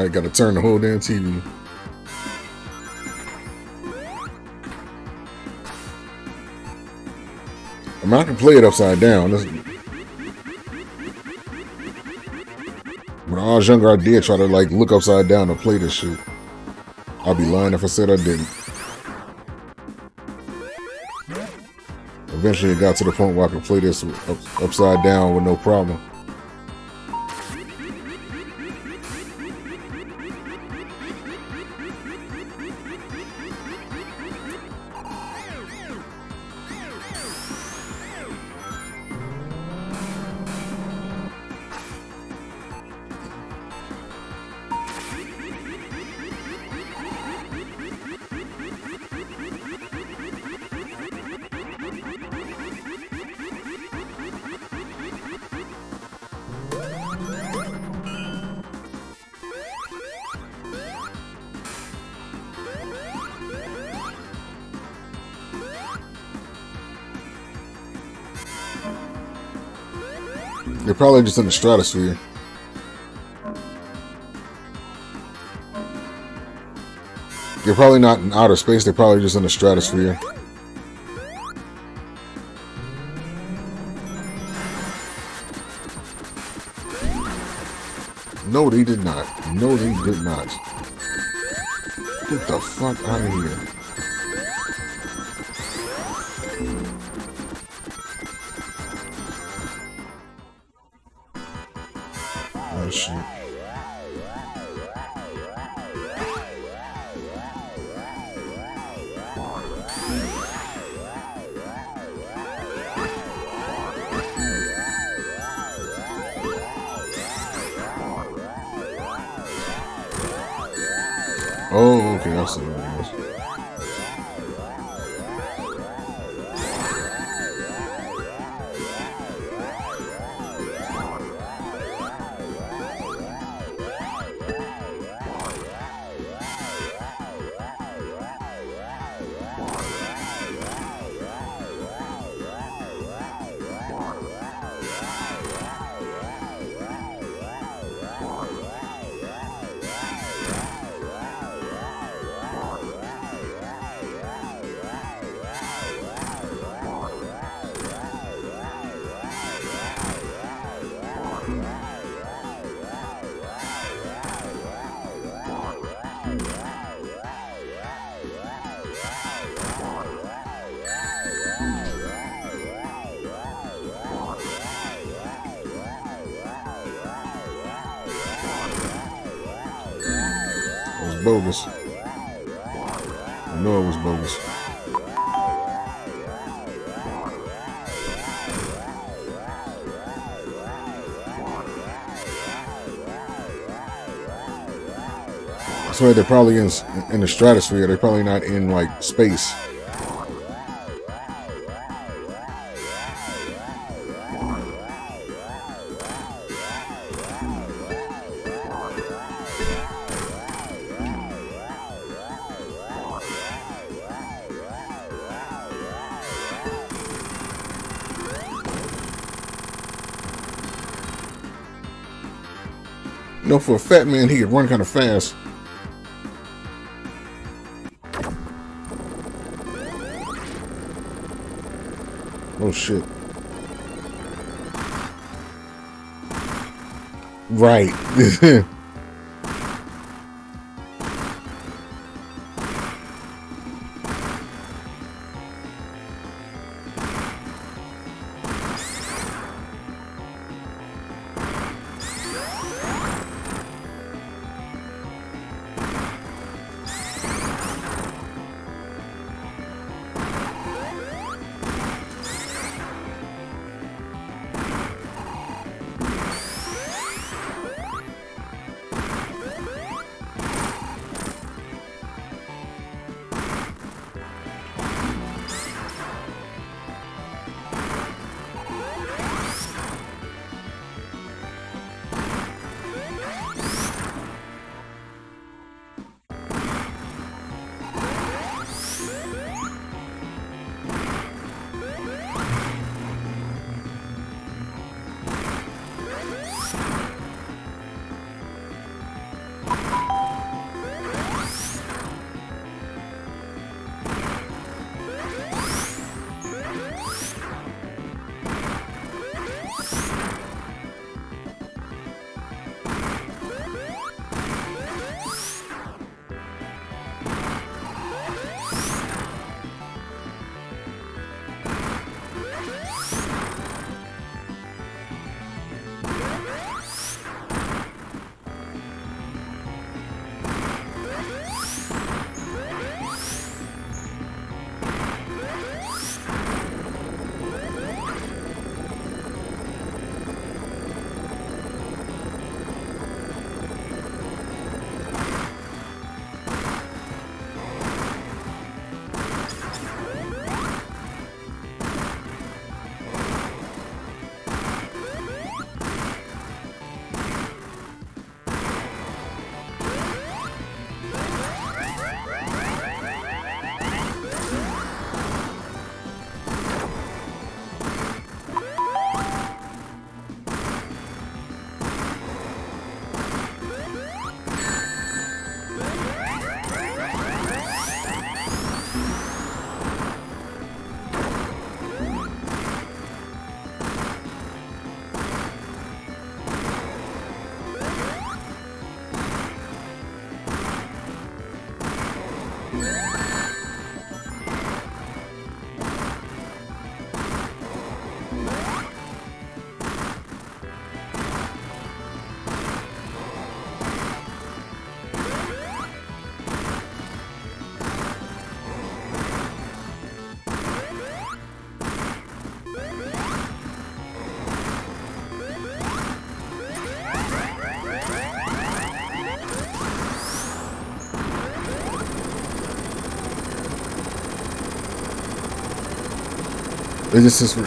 I gotta turn the whole damn TV. I mean, I can play it upside down. This, when I was younger, I did try to like look upside down to play this shit. I'd be lying if I said I didn't. Eventually, it got to the point where I could play this up, upside down with no problem. They're probably just in the stratosphere. They're probably not in outer space, they're probably just in the stratosphere. No, they did not. No, they did not. Get the fuck out of here. They're probably in in the stratosphere. They're probably not in like space. You know, for a fat man, he could run kind of fast. Oh shit. Right.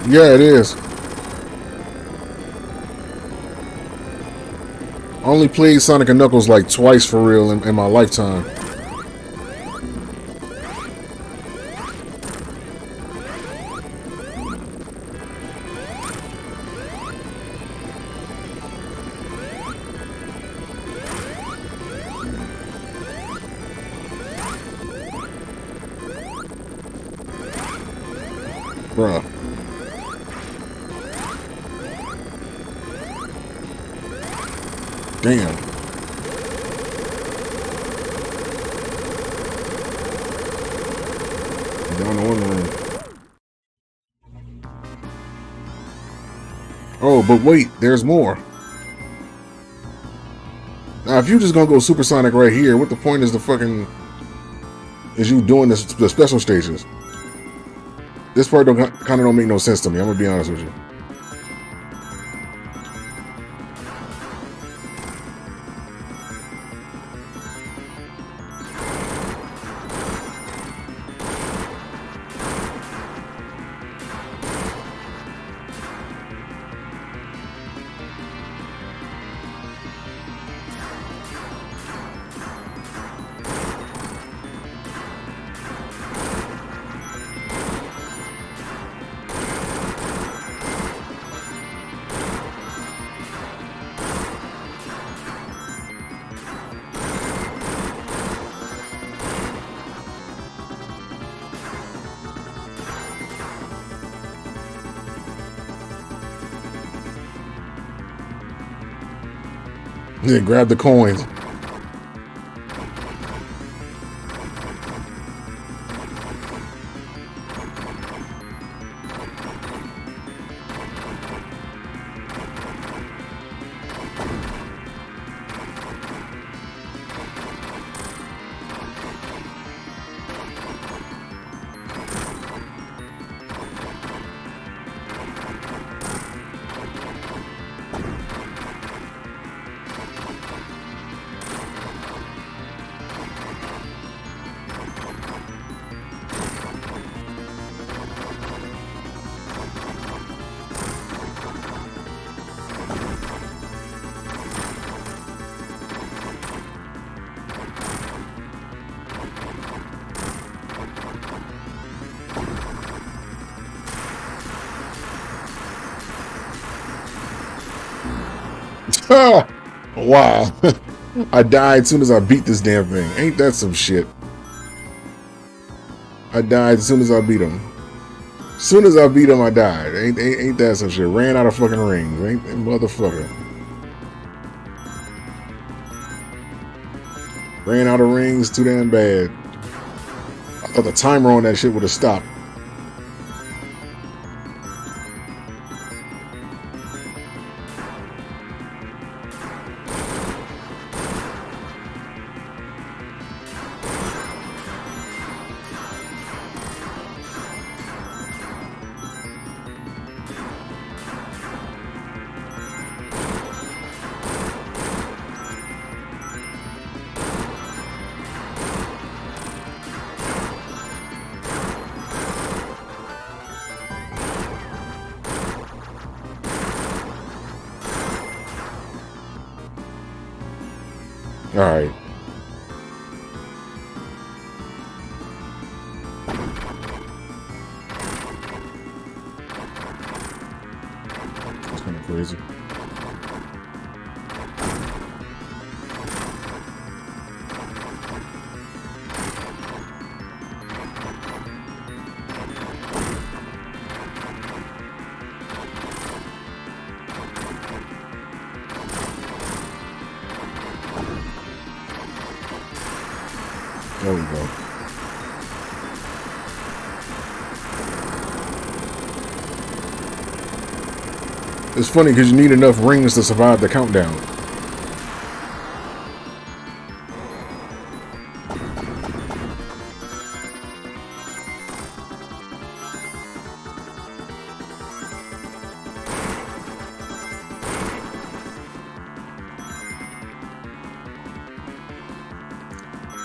Yeah, it is. Only played Sonic and Knuckles like twice for real in, in my lifetime. Wait, there's more. Now, if you're just gonna go supersonic right here, what the point is the fucking... Is you doing this, the special stages? This part don't kind of don't make no sense to me. I'm gonna be honest with you. Grab the coins. Wow. I died as soon as I beat this damn thing. Ain't that some shit? I died as soon as I beat him. As soon as I beat him, I died. Ain't, ain't, ain't that some shit? Ran out of fucking rings. Ain't that motherfucker. Ran out of rings too damn bad. I thought the timer on that shit would have stopped. It's funny because you need enough rings to survive the countdown.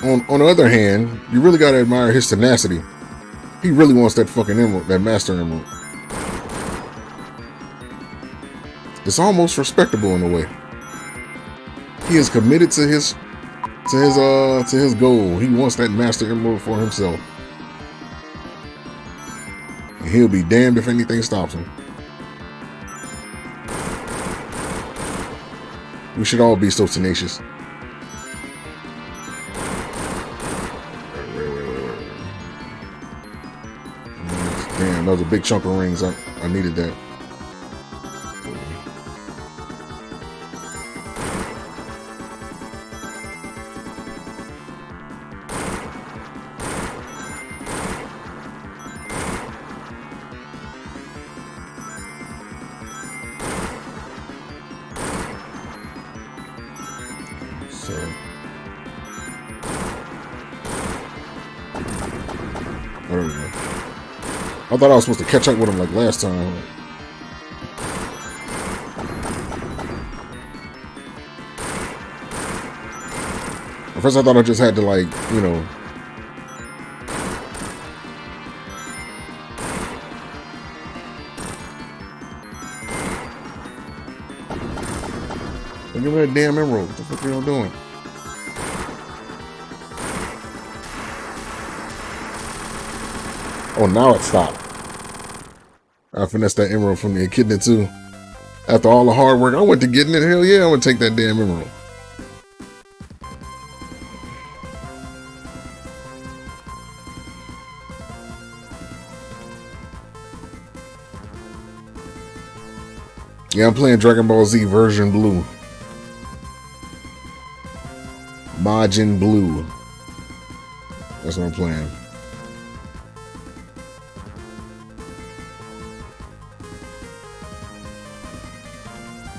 on on the other hand, you really gotta admire his tenacity. He really wants that fucking emerald, that master emerald. It's almost respectable in a way. He is committed to his to his uh to his goal. He wants that master emerald for himself. And he'll be damned if anything stops him. We should all be so tenacious. Damn, that was a big chunk of rings. I, I needed that. I thought I was supposed to catch up with him like last time. At first I thought I just had to like, you know... Give me that damn emerald. What the fuck are y'all doing? Oh, now it stopped. I finessed that emerald from the echidna too. After all the hard work, I went to getting it. Hell yeah, I'm gonna take that damn emerald. Yeah, I'm playing Dragon Ball Z version blue. Majin Blue. That's what I'm playing.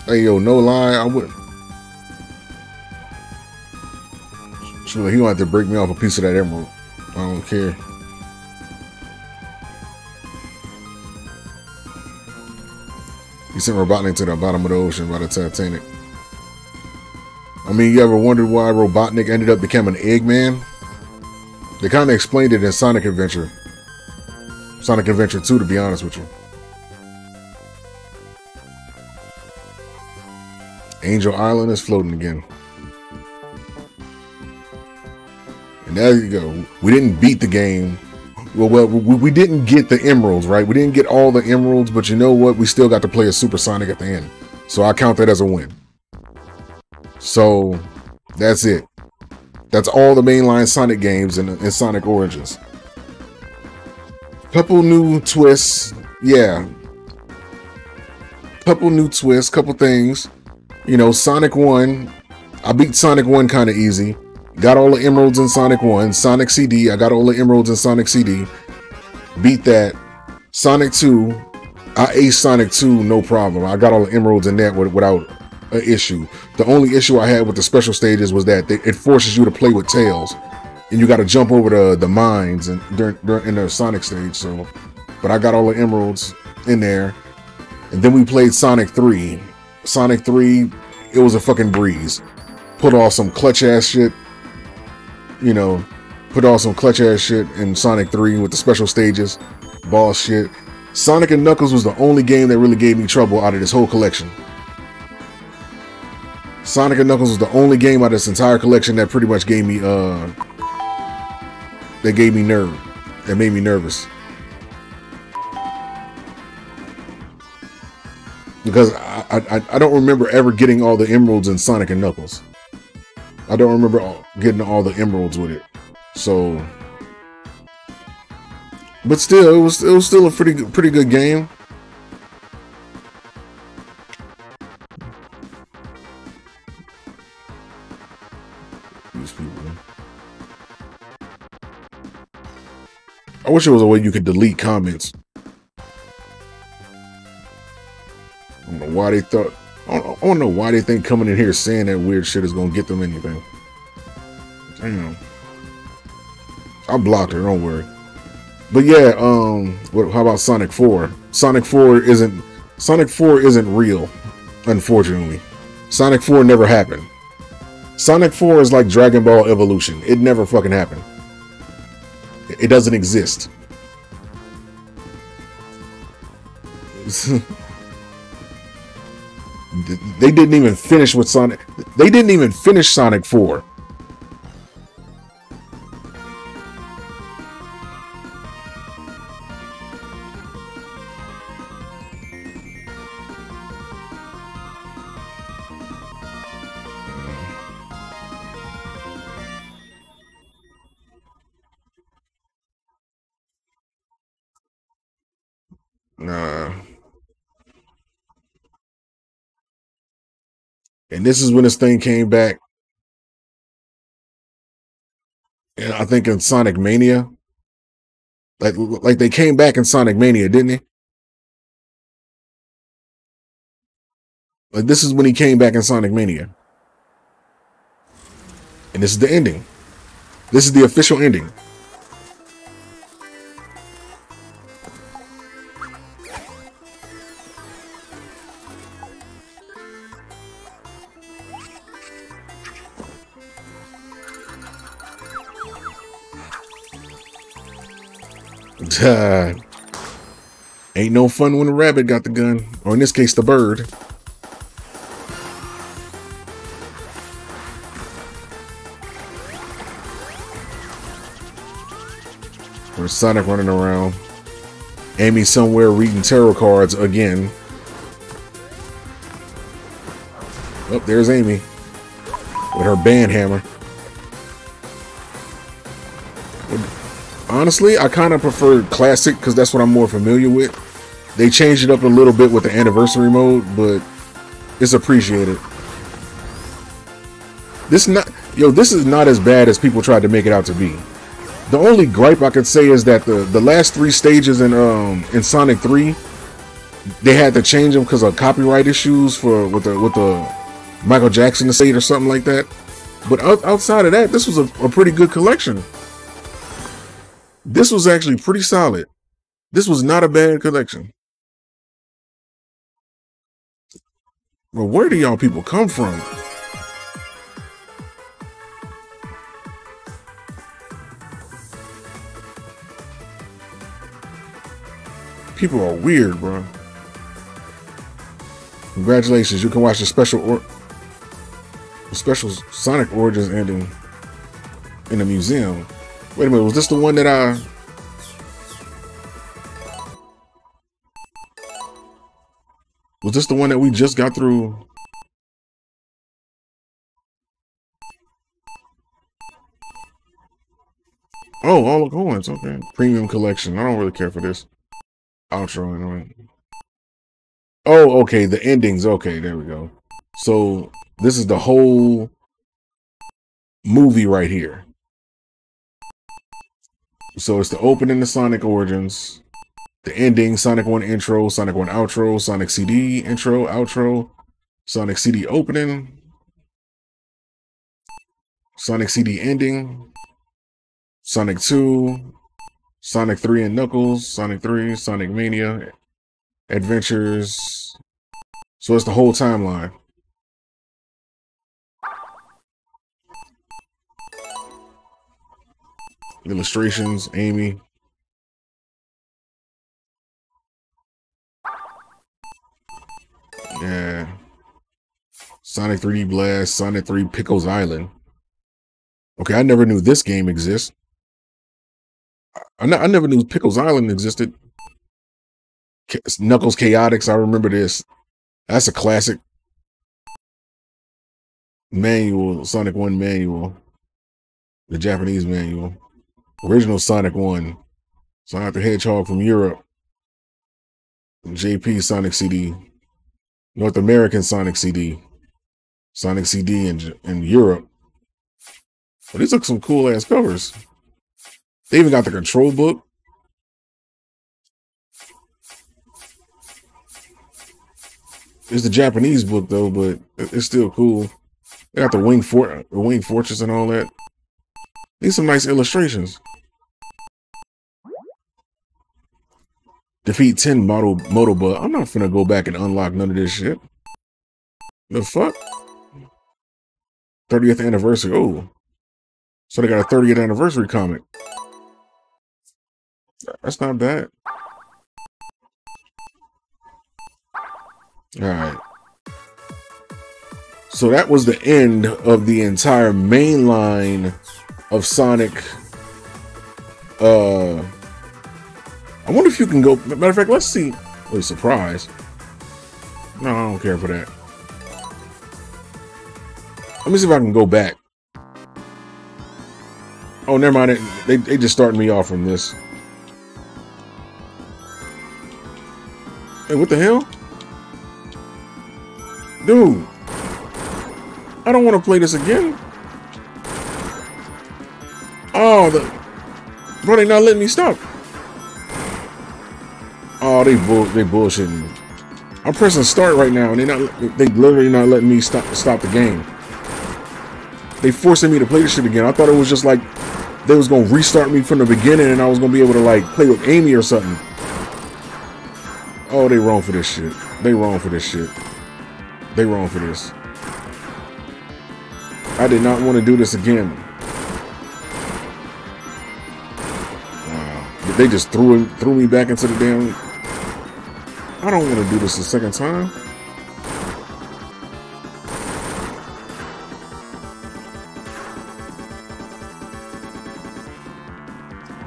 Hey, yo, no lie, I would. So he have to break me off a piece of that emerald. I don't care. He sent Robotnik to the bottom of the ocean by the Titanic. I mean, you ever wondered why Robotnik ended up becoming Eggman? They kind of explained it in Sonic Adventure. Sonic Adventure 2, to be honest with you. Angel Island is floating again. And there you go. We didn't beat the game. Well, well, we, didn't get the emeralds, right? We didn't get all the emeralds, but you know what? We still got to play a Supersonic at the end. So I count that as a win. So that's it. That's all the mainline Sonic games and, in Sonic Origins. Couple new twists. Yeah. Couple new twists, couple things. You know, Sonic 1, I beat Sonic 1 kind of easy. Got all the emeralds in Sonic 1. Sonic CD, I got all the emeralds in Sonic CD. Beat that. Sonic 2, I aced Sonic 2, no problem. I got all the emeralds in that without an issue. The only issue I had with the special stages was that it forces you to play with Tails. And you got to jump over the, the mines and during, during in the Sonic stage. So, but I got all the emeralds in there. And then we played Sonic 3. Sonic 3, it was a fucking breeze. Put off some clutch ass shit. You know, put off some clutch ass shit in Sonic 3 with the special stages, boss shit. Sonic and Knuckles was the only game that really gave me trouble out of this whole collection. Sonic and Knuckles was the only game out of this entire collection that pretty much gave me uh that gave me nerve. That made me nervous. Because I, I, I don't remember ever getting all the emeralds in Sonic and Knuckles. I don't remember getting all the emeralds with it. So, but still, it was it was still a pretty pretty good game. I wish there was a way you could delete comments. Why they thought. I don't, I don't know why they think coming in here saying that weird shit is gonna get them anything. Damn. I blocked her. Don't worry. But yeah, um, what? How about Sonic Four? Sonic Four isn't. Sonic Four isn't real, unfortunately. Sonic Four never happened. Sonic 4 is like Dragon Ball Evolution. It never fucking happened. It doesn't exist. They didn't even finish with Sonic. They didn't even finish Sonic 4. Nah. And this is when this thing came back. And I think in Sonic Mania. Like like they came back in Sonic Mania, didn't they? Like this is when he came back in Sonic Mania. And this is the ending. This is the official ending. Uh, ain't no fun when the rabbit got the gun, or in this case, the bird. Or Sonic running around. Amy somewhere reading tarot cards again. Oh, there's Amy with her band hammer. Honestly, I kind of prefer classic because that's what I'm more familiar with. They changed it up a little bit with the anniversary mode, but it's appreciated. This not yo, this is not as bad as people tried to make it out to be. The only gripe I could say is that the the last three stages in um in Sonic 3 they had to change them because of copyright issues for with the with the Michael Jackson estate or something like that. But outside of that, this was a, a pretty good collection. This was actually pretty solid. This was not a bad collection. But where do y'all people come from? People are weird, bro. Congratulations, you can watch the special or special Sonic Origins ending in the museum. Wait a minute, was this the one that I... Was this the one that we just got through? Oh, all the coins. Okay. Premium collection. I don't really care for this. Outro anyway. Oh, okay. The endings. Okay, there we go. So this is the whole movie right here. So it's the opening of Sonic Origins, the ending, Sonic 1 intro, Sonic 1 outro, Sonic CD intro, outro, Sonic CD opening, Sonic CD ending, Sonic 2, Sonic 3 and Knuckles, Sonic 3, Sonic Mania, Adventures. So it's the whole timeline. Illustrations, Amy. Yeah. Sonic 3D Blast, Sonic 3 Pickles Island. Okay, I never knew this game exists. I, I never knew Pickles Island existed. Knuckles Chaotix, I remember this. That's a classic. Manual, Sonic 1 manual. The Japanese manual. Original Sonic 1. Sonic the Hedgehog from Europe. JP Sonic CD. North American Sonic CD. Sonic CD in, in Europe. But these look some cool ass covers. They even got the control book. It's the Japanese book though, but it's still cool. They got the wing fort, the wing fortress, and all that. These some nice illustrations. Defeat 10 model Motobug. I'm not finna go back and unlock none of this shit. The fuck? 30th anniversary. Oh. So they got a 30th anniversary comic. That's not bad. Alright. So that was the end of the entire main line of Sonic. Uh, I wonder if you can go. Matter of fact, let's see. Wait, surprise. No, I don't care for that. Let me see if I can go back. Oh, never mind. They, they just started me off from this. Hey, what the hell? Dude. I don't want to play this again. Oh, the... Bro, they not letting me stop. Oh, they bull, they bullshitting. Me. I'm pressing start right now, and they not, they literally not letting me stop, stop the game. They forcing me to play this shit again. I thought it was just like they was gonna restart me from the beginning, and I was gonna be able to like play with Amy or something. Oh, they wrong for this shit. They wrong for this shit. They wrong for this. I did not want to do this again. They just threw threw me back into the damn... I don't want to do this a second time.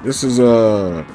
This is, uh...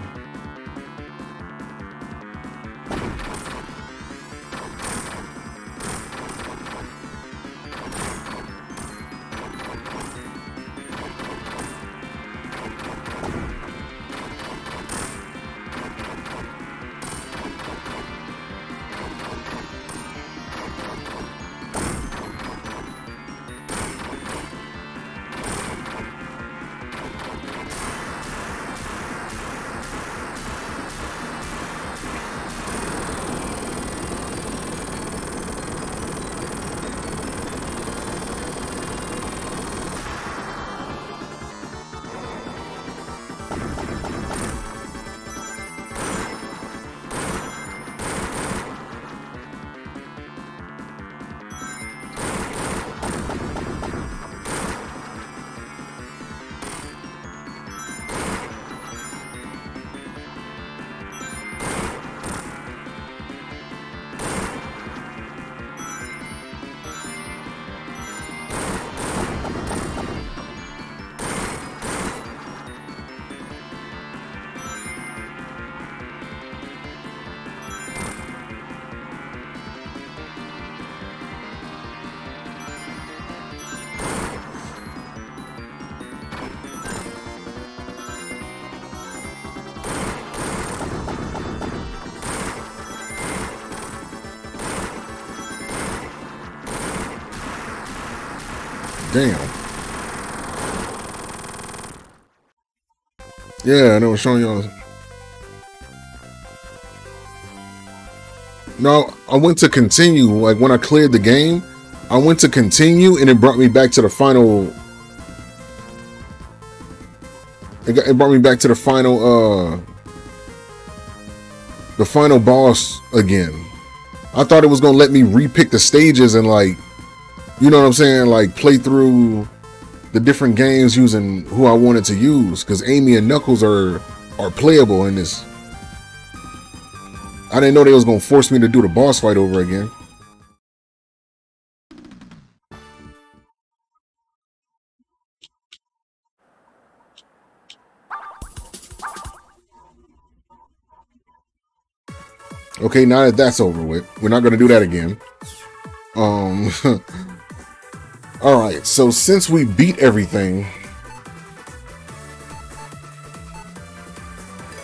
Yeah, and it was showing y'all. No, I went to continue. Like when I cleared the game, I went to continue and it brought me back to the final. It, got, it brought me back to the final, uh, the final boss again. I thought it was gonna let me repick the stages and like you know what I'm saying? Like play through the different games using who I wanted to use because Amy and Knuckles are are playable in this. I didn't know they was gonna force me to do the boss fight over again. Okay, now that that's over with, we're not gonna do that again. Um, All right, so since we beat everything,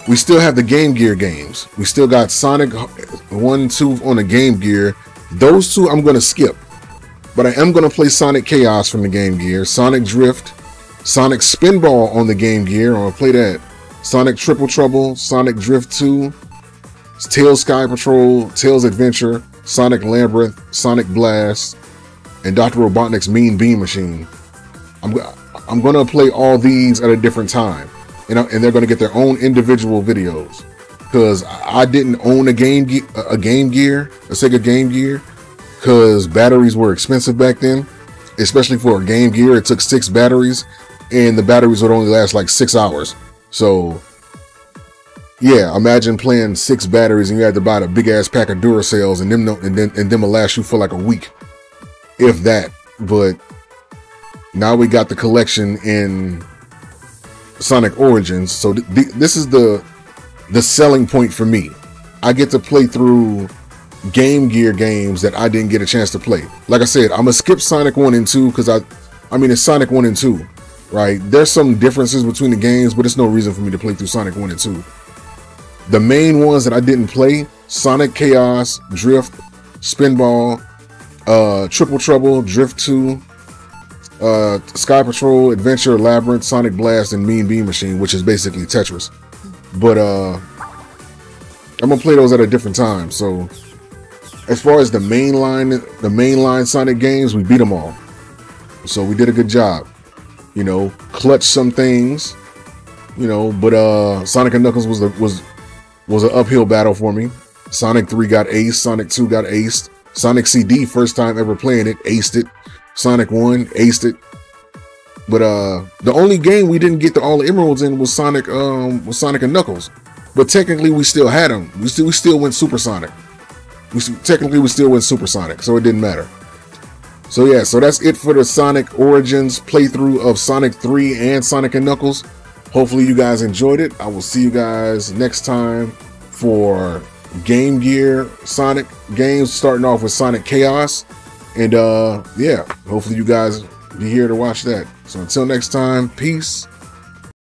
we still have the Game Gear games. We still got Sonic 1, 2 on the Game Gear. Those two I'm going to skip. But I am going to play Sonic Chaos from the Game Gear, Sonic Drift, Sonic Spinball on the Game Gear. To play that. Sonic Triple Trouble, Sonic Drift 2, Tails Sky Patrol, Tails Adventure, Sonic Labyrinth, Sonic Blast, and Dr. Robotnik's Mean Bean Machine. I'm I'm gonna play all these at a different time, and and they're gonna get their own individual videos because I didn't own a game a Game Gear, a Sega Game Gear, because batteries were expensive back then, especially for a Game Gear. It took six batteries, and the batteries would only last like six hours. So, yeah, imagine playing six batteries and you had to buy a big ass pack of Duracells, and them and then and them will last you for like a week. If that. But now we got the collection in Sonic Origins. So th- th- this is the the selling point for me. I get to play through Game Gear games that I didn't get a chance to play. Like I said, I'm gonna skip Sonic 1 and 2 because I I mean it's Sonic 1 and 2, right? There's some differences between the games, but it's no reason for me to play through Sonic 1 and 2. The main ones that I didn't play, Sonic Chaos, Drift, Spinball, uh, Triple Trouble, Drift 2, uh, Sky Patrol, Adventure, Labyrinth, Sonic Blast, and Mean Bean Machine, which is basically Tetris. But uh, I'm gonna play those at a different time. So, as far as the mainline, the mainline Sonic games, we beat them all. So we did a good job. You know, clutch some things. You know, but uh, Sonic and Knuckles was the, was was an uphill battle for me. Sonic 3 got aced, Sonic 2 got aced, Sonic CD, first time ever playing it, aced it. Sonic 1, aced it. But uh the only game we didn't get the all the emeralds in was Sonic um was Sonic and Knuckles. But technically we still had them. We still we still went supersonic. We technically we still went supersonic, so it didn't matter. So yeah, so that's it for the Sonic Origins playthrough of Sonic 3 and Sonic and Knuckles. Hopefully you guys enjoyed it. I will see you guys next time for Game Gear Sonic games, starting off with Sonic Chaos. And uh yeah, hopefully you guys be here to watch that. So until next time, peace